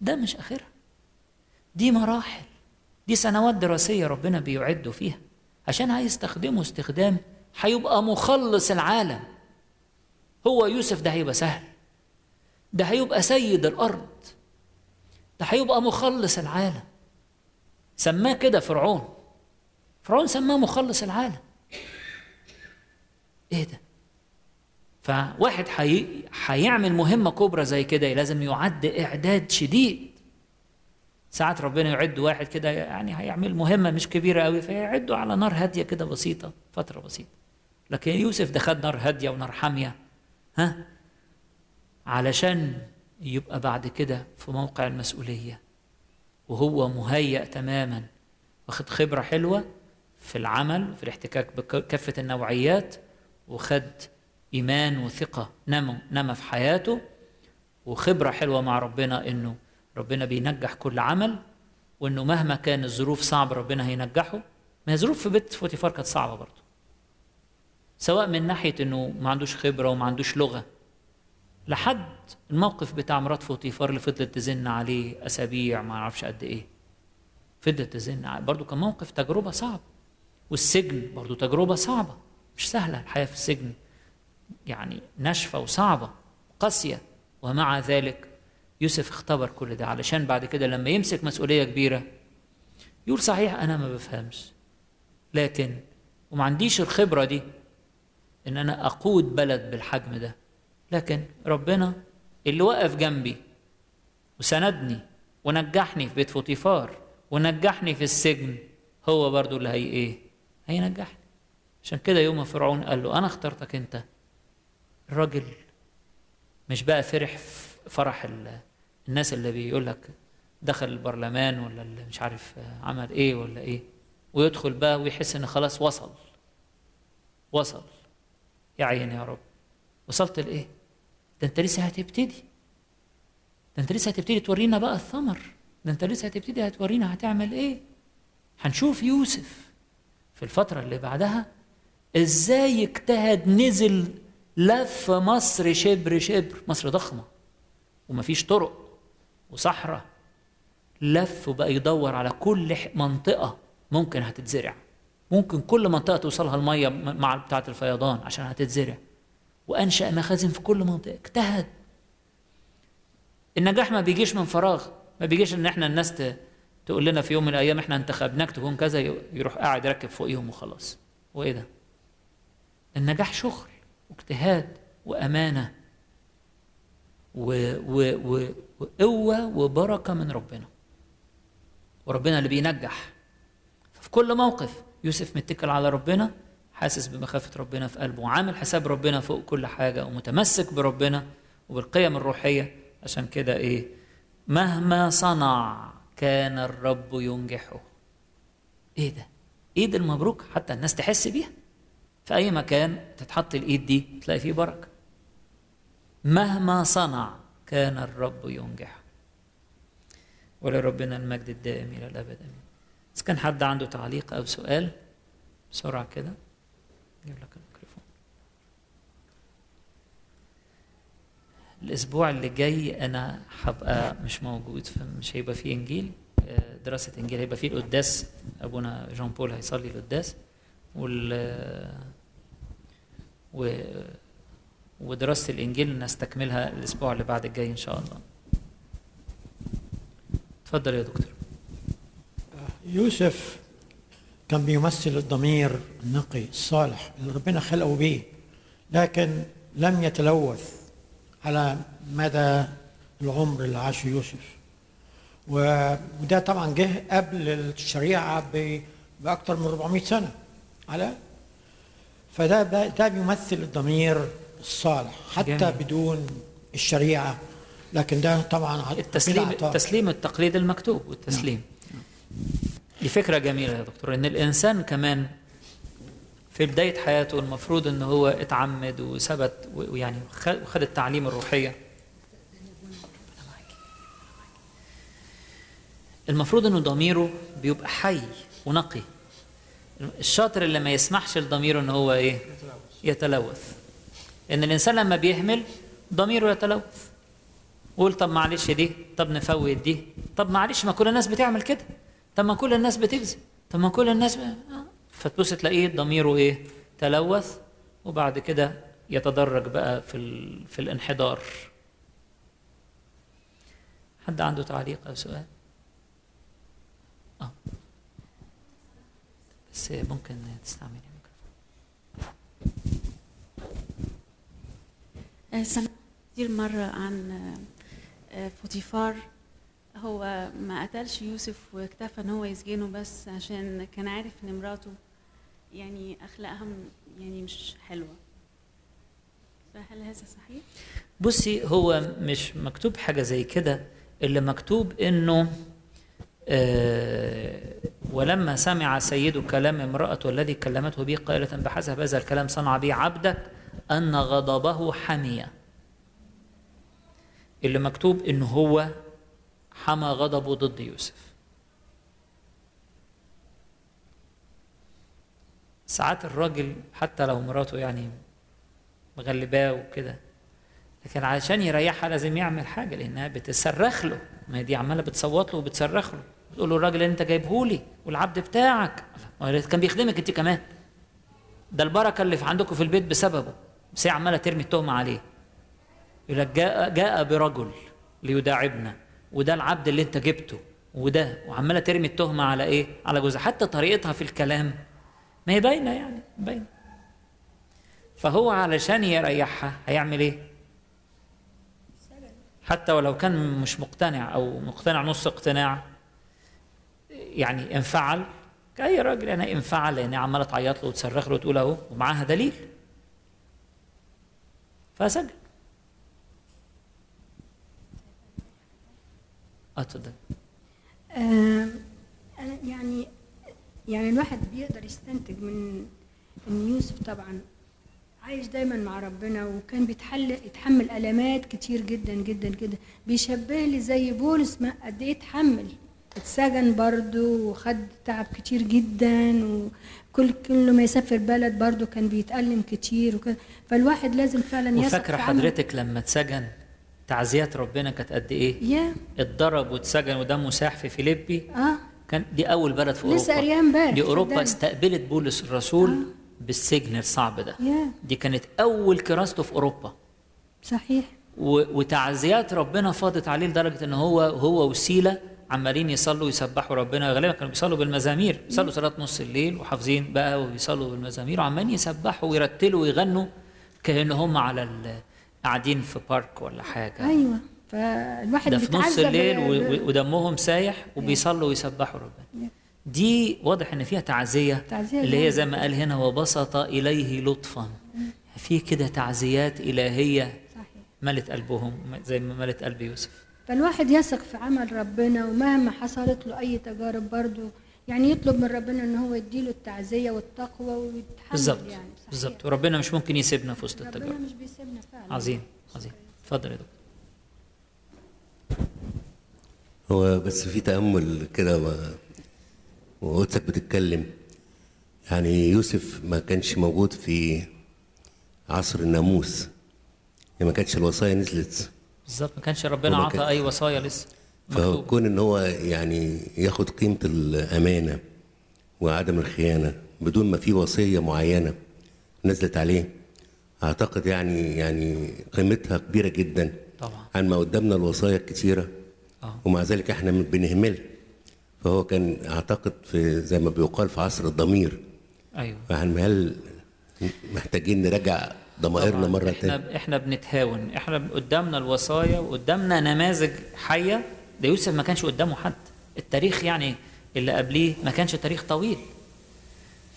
ده مش آخرها. دي مراحل دي سنوات دراسية ربنا بيعده فيها عشان هيستخدمه استخدام هيبقى مخلص العالم. هو يوسف ده هيبقى سهل ده هيبقى سيد الأرض ده هيبقى مخلص العالم. سماه كده فرعون فرعون سماه مخلص العالم. إيه ده؟ فواحد حي... هيعمل مهمة كبرى زي كده لازم يعد إعداد شديد. ساعات ربنا يعد واحد كده يعني هيعمل مهمة مش كبيرة قوي فيعده على نار هادية كده بسيطة فترة بسيطة. لكن يوسف ده خد نار هادية ونار حامية ها؟ علشان يبقى بعد كده في موقع المسؤولية. وهو مهيأ تماما واخد خبرة حلوة في العمل وفي الاحتكاك بكافة النوعيات وخد إيمان وثقة نمى نمى في حياته وخبرة حلوة مع ربنا إنه ربنا بينجح كل عمل وإنه مهما كان الظروف صعبة ربنا هينجحه. ما هي ظروف في بيت فوتيفار كانت صعبة برضه. سواء من ناحية إنه ما عندوش خبرة وما عندوش لغة. لحد الموقف بتاع مرات فوتيفار اللي فضلت تزن عليه أسابيع ما أعرفش قد إيه. فضلت تزن برضه كان موقف تجربة صعب والسجن برضه تجربة صعبة. مش سهلة الحياة في السجن. يعني ناشفة وصعبة قاسية. ومع ذلك يوسف اختبر كل ده علشان بعد كده لما يمسك مسؤولية كبيرة يقول صحيح أنا ما بفهمش لكن وما عنديش الخبرة دي إن أنا أقود بلد بالحجم ده لكن ربنا اللي وقف جنبي وسندني ونجحني في بيت فوتيفار ونجحني في السجن هو برضو اللي هي إيه؟ هينجحني. عشان كده يوم فرعون قال له أنا اخترتك أنت الراجل مش بقى فرح فرح الناس اللي بيقول لك دخل البرلمان ولا اللي مش عارف عمل إيه ولا إيه ويدخل بقى ويحس إن خلاص وصل وصل. يا عيني يا رب. وصلت لإيه؟ ده أنت لسه هتبتدي. ده أنت لسه هتبتدي تورينا بقى الثمر. ده أنت لسه هتبتدي هتورينا هتعمل إيه. هنشوف يوسف في الفترة اللي بعدها إزاي اجتهد نزل لف مصر شبر شبر. مصر ضخمة ومفيش طرق. وصحراء. لف وبقى يدور على كل منطقة ممكن هتتزرع. ممكن كل منطقة توصلها المية مع بتاعة الفيضان عشان هتتزرع. وأنشأ مخازن في كل منطقة. اجتهد. النجاح ما بيجيش من فراغ. ما بيجيش إن إحنا الناس تقول لنا في يوم من الأيام إحنا انتخبناك تكون كذا يروح قاعد يركب فوقيهم وخلاص. وإيه ده؟ النجاح شغل واجتهاد وأمانة. وقوة وبركة من ربنا. وربنا اللي بينجح. في كل موقف يوسف متكل على ربنا حاسس بمخافة ربنا في قلبه وعامل حساب ربنا فوق كل حاجة ومتمسك بربنا وبالقيم الروحية. عشان كده إيه؟ مهما صنع كان الرب ينجحه. إيه ده؟ إيد المبروك حتى الناس تحس بيها. في أي مكان تتحط الإيد دي تلاقي فيه بركة. مهما صنع كان الرب ينجح. ولربنا المجد الدائم إلى الأبد. آمين. إذا كان حد عنده تعليق أو سؤال بسرعة كده. جيب لك الميكروفون الأسبوع اللي جاي أنا هبقى مش موجود فمش هيبقى فيه إنجيل. دراسة إنجيل هيبقى فيه القداس. أبونا جون بول هيصلي القداس. وال و ودراسة الإنجيل نستكملها الأسبوع اللي بعد الجاي إن شاء الله. اتفضل يا دكتور. يوسف كان بيمثل الضمير النقي الصالح اللي ربنا خلقه بيه لكن لم يتلوث على مدى العمر اللي عاشه يوسف وده طبعا جه قبل الشريعة باكثر من 400 سنة على فده ده, ده بيمثل الضمير الصالح حتى جميل. بدون الشريعة. لكن ده طبعا التسليم التسليم التقليد المكتوب والتسليم. دي فكرة جميلة يا دكتور إن الإنسان كمان في بداية حياته المفروض إن هو اتعمد وثبت ويعني وخد التعليم الروحية. المفروض إنه ضميره بيبقى حي ونقي. الشاطر اللي ما يسمحش لضميره إن هو إيه؟ يتلوث. إن الإنسان لما بيهمل ضميره يتلوث. وقول طب معلش دي طب نفوت دي طب معلش ما كل الناس بتعمل كده. طب ما كل الناس بتكذب طب ما كل الناس ب... فتبص تلاقيه ضميره إيه؟ تلوث وبعد كده يتدرج بقى في ال... في الانحدار. حد عنده تعليق أو سؤال؟ آه. بس ممكن تستعملي سمعت كتير مرة عن آه، فوتيفار هو ما قتلش يوسف واكتفى إن هو يسجنه بس عشان كان عارف إن مراته يعني اخلاقها يعني مش حلوة. فهل هذا صحيح؟ بصي هو مش مكتوب حاجة زي كده. اللي مكتوب إنه آه ولما سمع سيد كلام امرأته الذي كلمته به قائلة بحسب هذا الكلام صنع بي عبدك. أن غضبه حمي اللي مكتوب إن هو حمى غضبه ضد يوسف. ساعات الراجل حتى لو مراته يعني مغلباه وكده لكن علشان يريحها لازم يعمل حاجة لأنها بتصرخ له. ما هي دي عمالة بتصوت له وبتصرخ له. بتقول له الراجل اللي أنت جايبه لي والعبد بتاعك. كان بيخدمك أنت كمان. ده البركة اللي في عندكم في البيت بسببه. بس هي عمالة ترمي التهمة عليه. يقول لك جاء جاء برجل ليداعبنا وده العبد اللي انت جبته وده وعمالة ترمي التهمة على إيه؟ على جوزها. حتى طريقتها في الكلام ما هي باينة يعني باينة. فهو علشان يريحها هيعمل إيه؟ حتى ولو كان مش مقتنع أو مقتنع نص اقتناع يعني انفعل. كأي راجل أنا انفعل لأن عمالة تعيط له وتصرخ له وتقول أهو ومعاها دليل. فسجل اتفضل. أنا يعني يعني الواحد بيقدر يستنتج من إن يوسف طبعا عايش دايما مع ربنا وكان بيتحل يتحمل ألامات كتير جدا جدا جدا. بيشبه لي زي بولس ما قد إيه اتحمل. اتسجن برضه وخد تعب كتير جدا وكل كل ما يسافر بلد برضه كان بيتألم كتير وكده. فالواحد لازم فعلا يثق في عمله. حضرتك لما اتسجن تعزيات ربنا كانت قد إيه؟ يا اتضرب واتسجن ودمه ساح في فيليبي. آه. كان دي أول بلد في أوروبا. لسه قاريها امبارح دي أوروبا. استقبلت بولس الرسول بالسجن الصعب ده. يا دي كانت أول كراسته في أوروبا. صحيح. و- وتعزيات ربنا فاضت عليه لدرجة إن هو هو وسيلة عمالين يصلوا ويسبحوا ربنا غالبا كانوا بيصلوا بالمزامير بيصلوا صلاة نص الليل وحافظين بقى وبيصلوا بالمزامير وعمالين يسبحوا ويرتلوا ويغنوا كأن هم على قاعدين في بارك ولا حاجة. أيوه. فالواحد ده في نص الليل ب- ودمهم سايح وبيصلوا ويسبحوا ربنا. دي واضح إن فيها تعزية تعزية اللي هي. زي ما قال هنا وبسط إليه لطفا. في كده تعزيات إلهية صحيح. ملت قلبهم زي ما ملت قلب يوسف. فالواحد يثق في عمل ربنا ومهما حصلت له أي تجارب برضه يعني يطلب من ربنا إن هو يديله التعزية والتقوى ويتحمل بالظبط يعني. بالظبط. وربنا مش ممكن يسيبنا في وسط ربنا التجارب. مش بيسيبنا فعلا. عظيم عظيم. اتفضل يا دكتور. هو بس في تأمل كده و- وقلتك بتتكلم. يعني يوسف ما كانش موجود في عصر الناموس. يعني ما كانتش الوصايا نزلت. بالظبط ما كانش ربنا عطى أي وصايا لسه فهو مكتوب كون إن هو يعني ياخد قيمة الأمانة وعدم الخيانة بدون ما في وصية معينة نزلت عليه أعتقد يعني يعني قيمتها كبيرة جدا طبعا. عن ما قدامنا الوصايا الكتيرة. آه. ومع ذلك إحنا بنهملها فهو كان أعتقد في زي ما بيقال في عصر الضمير. أيوه. فاحنا هل محتاجين نراجع ضمائرنا. مرة إحنا تانية. إحنا بنتهاون. إحنا قدامنا الوصايا وقدامنا نماذج حية. ده يوسف ما كانش قدامه حد. التاريخ يعني اللي قبليه ما كانش تاريخ طويل.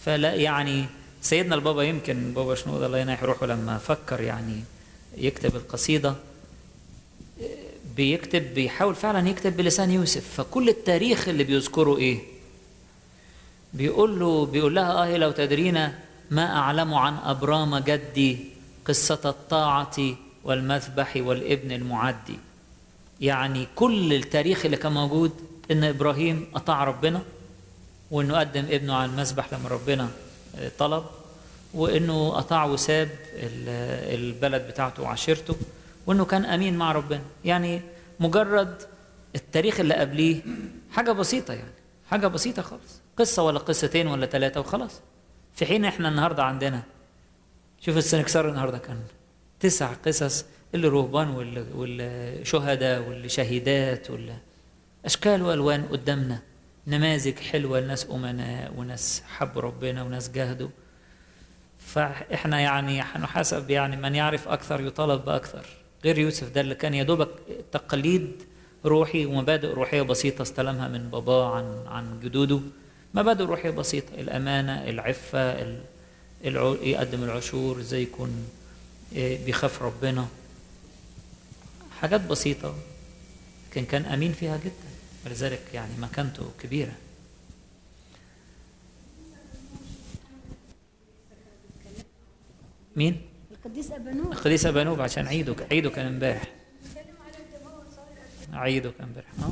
فلا يعني سيدنا البابا يمكن بابا شنود الله يناح روحه لما فكر يعني يكتب القصيدة بيكتب بيحاول فعلا يكتب بلسان يوسف. فكل التاريخ اللي بيذكره إيه؟ بيقول له بيقول لها آه لو تدرين ما أعلم عن أبرام جدي قصة الطاعة والمذبح والابن المعدي. يعني كل التاريخ اللي كان موجود إن إبراهيم اطاع ربنا وإنه قدم ابنه على المذبح لما ربنا طلب وإنه اطاع وساب ال- البلد بتاعته وعشيرته وإنه كان أمين مع ربنا. يعني مجرد التاريخ اللي قبليه حاجة بسيطة يعني حاجة بسيطة خالص. قصة ولا قصتين ولا ثلاثة وخلاص. في حين إحنا النهارده عندنا شوف السنكسار النهارده كان تسع قصص اللي رهبان واللي, واللي شهداء واللي شهيدات واللي أشكال وألوان قدامنا. نماذج حلوة لناس أمناء وناس حبوا ربنا وناس جاهدوا. فإحنا يعني هنحاسب يعني من يعرف أكثر يطالب بأكثر. غير يوسف ده اللي كان يا دوبك تقليد روحي ومبادئ روحية بسيطة استلمها من باباه عن عن جدوده. مبادئ روحية بسيطة الأمانة العفة ال- الع- يقدم العشور إزاي يكون إيه، بيخاف ربنا. حاجات بسيطة. لكن كان أمين فيها جدا. ولذلك يعني مكانته كبيرة. مين؟ القديس ابانوب القديس ابانوب عشان عيده عيده كان امبارح. عيده كان امبارح. آه.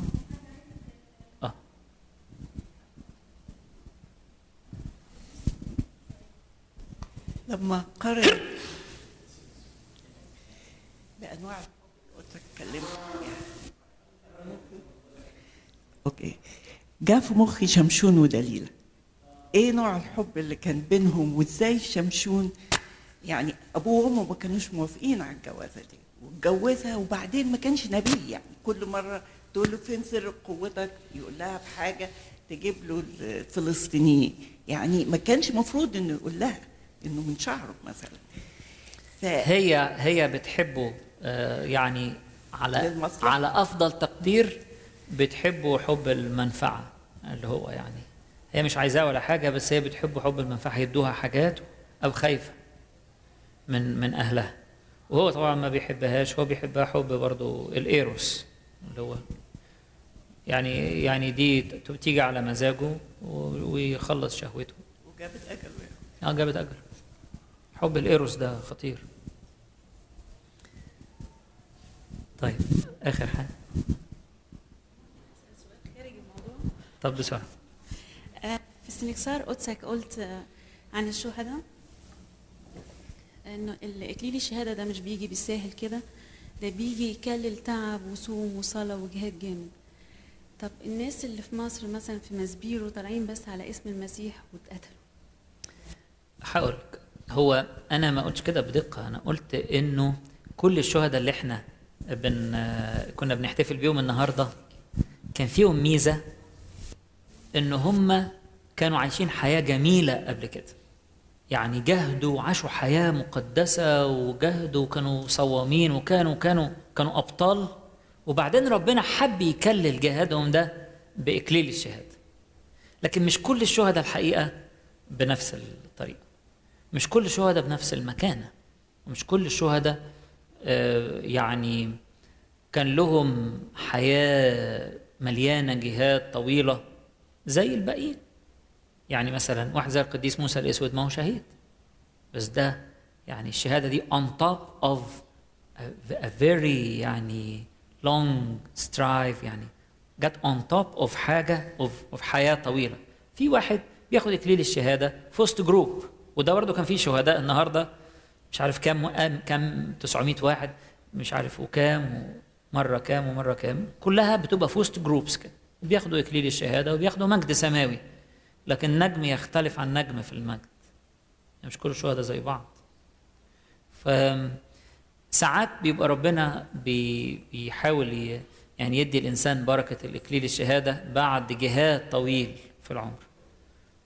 لما قرر بأنواع قلت اتكلمت يعني. أوكي. جاء في مخي شمشون ودليل. إيه نوع الحب اللي كان بينهم؟ وإزاي شمشون؟ يعني أبوه وأمه ما كانوش موافقين على الجوازة دي. واتجوزها وبعدين ما كانش نبي يعني. كل مرة تقول له فين سر قوتك؟ يقول لها بحاجة تجيب له الفلسطينيين. يعني ما كانش مفروض إنه يقول لها. إنه من شعره مثلا ف... هي هي بتحبه آه، يعني على للمصلحة. على أفضل تقدير بتحبه حب المنفعة اللي هو يعني هي مش عايزاه ولا حاجة بس هي بتحبه حب المنفعة يدوها حاجات أو خايفة من من أهلها وهو طبعا ما بيحبهاش هو بيحبها حب برضه الإيروس اللي هو يعني يعني دي تيجي على مزاجه ويخلص شهوته وجابت أجل يعني. آه جابت أجل حب الإيروس ده خطير. طيب آخر حاجة. خارج الموضوع طب بسرعة. في السنكسار قدسك قلت آه، عن الشهداء. إنه الاكليل الشهادة ده مش بيجي بالساهل كده ده بيجي يكلل تعب وصوم وصلاة وجهاد جامد. طب الناس اللي في مصر مثلا في مسبيرو طالعين بس على اسم المسيح واتقتلوا. هقول لك هو أنا ما قلتش كده بدقة أنا قلت إنه كل الشهداء اللي إحنا بن كنا بنحتفل بيهم النهارده كان فيهم ميزة إن هم كانوا عايشين حياة جميلة قبل كده. يعني جهدوا وعاشوا حياة مقدسة وجهدوا وكانوا صوامين وكانوا كانوا كانوا أبطال. وبعدين ربنا حب يكلل جهادهم ده بإكليل الشهادة. لكن مش كل الشهداء الحقيقة بنفس الطريقة. مش كل الشهداء بنفس المكانه ومش كل الشهداء آه، يعني كان لهم حياة مليانة جهاد طويلة زي الباقيين. يعني مثلا واحد زي القديس موسى الأسود ما هو شهيد. بس ده يعني الشهادة دي on top of a, very يعني long strive يعني جت on top of حاجة of, of حياة طويلة. في واحد بياخد إكليل الشهادة في وسط جروب وده برضه كان فيه شهداء النهارده مش عارف كام كام 900 واحد مش عارف وكام مره كام ومرة كام كلها بتبقى في وسط groups كده بياخدوا إكليل الشهادة وبياخدوا مجد سماوي لكن نجم يختلف عن نجم في المجد. يعني مش كل الشهداء زي بعض. ف ساعات بيبقى ربنا بي بيحاول يعني يدي الإنسان بركة الإكليل الشهادة بعد جهاد طويل في العمر.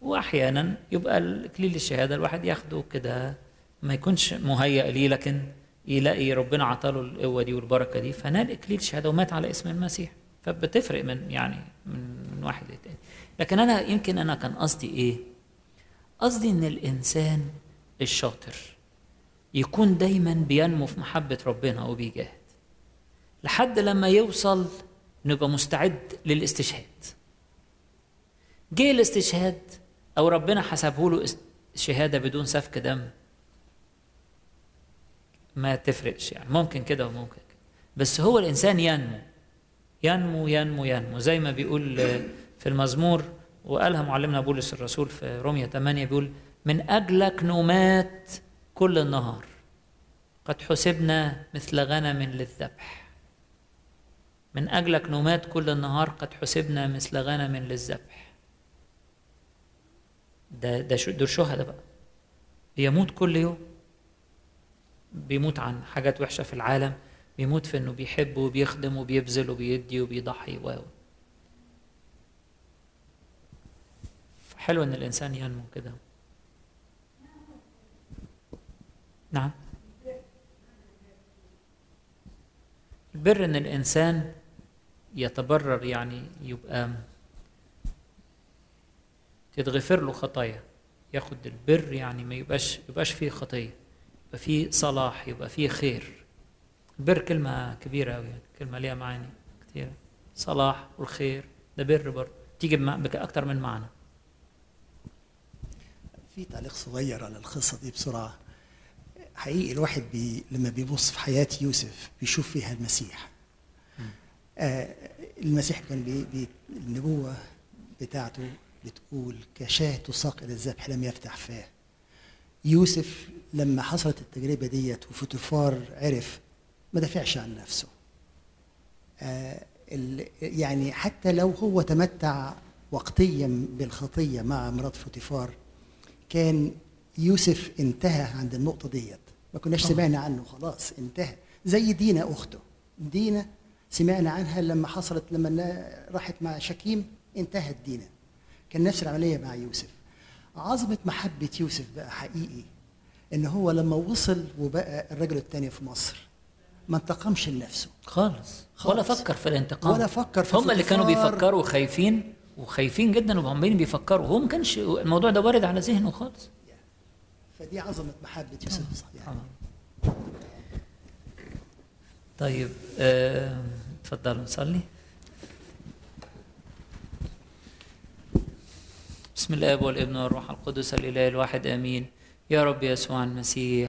وأحيانا يبقى الاكليل الشهادة الواحد ياخده كده ما يكونش مهيأ ليه لكن يلاقي ربنا عطاله القوة دي والبركة دي فنال اكليل الشهادة ومات على اسم المسيح. فبتفرق من يعني من واحد للتاني. لكن أنا يمكن أنا كان قصدي إيه؟ قصدي إن الإنسان الشاطر يكون دايما بينمو في محبة ربنا وبيجاهد. لحد لما يوصل نبقى مستعد للاستشهاد. جه الاستشهاد أو ربنا حسبه له شهادة بدون سفك دم. ما تفرقش يعني. ممكن كده وممكن كده. بس هو الإنسان ينمو. ينمو ينمو ينمو. زي ما بيقول في المزمور وقالها معلمنا بولس الرسول في رومية 8 بيقول من أجلك نمات كل النهار. قد حسبنا مثل غنم للذبح. من أجلك نمات كل النهار قد حسبنا مثل غنم للذبح. ده ده دول شهداء بقى. بيموت كل يوم بيموت عن حاجات وحشة في العالم بيموت في إنه بيحب وبيخدم وبيبذل وبيدي وبيضحي و. حلو إن الإنسان ينمو كده. نعم. البر إن الإنسان يتبرر يعني يبقى تتغفر له خطايا ياخد البر يعني ما يبقاش يبقاش فيه خطية يبقى فيه صلاح يبقى فيه خير. البر كلمة كبيرة قوي يعني كلمة ليها معاني كتير صلاح والخير ده بر برضه تيجي باكتر من معنى. في تعليق صغير على القصة دي بسرعة. حقيقي الواحد بي لما بيبص في حياة يوسف بيشوف فيها المسيح. آه المسيح كان بي بي النبوة بتاعته بتقول كشاة تساق إلى الذبح لم يفتح فاه. يوسف لما حصلت التجربة ديت وفوتيفار عرف ما دافعش عن نفسه. آه يعني حتى لو هو تمتع وقتيا بالخطية مع مرات فوتيفار كان يوسف انتهى عند النقطة ديت. ما كناش سمعنا عنه خلاص انتهى. زي دينا أخته. دينا سمعنا عنها لما حصلت لما راحت مع شكيم انتهت دينا. كان نفس العملية مع يوسف. عظمة محبة يوسف بقى حقيقي إن هو لما وصل وبقى الرجل الثاني في مصر ما انتقمش لنفسه. خالص. خالص. ولا فكر في الانتقام. ولا فكر في هم اللي كانوا. بيفكروا خايفين وخايفين جدا وعمالين بيفكروا. هو ما كانش الموضوع ده وارد على ذهنه خالص. فدي عظمة محبة يوسف يعني طيب آه، اتفضلوا نصلي. بسم الله والابن والروح القدس الإله الواحد آمين. يا رب يسوع المسيح.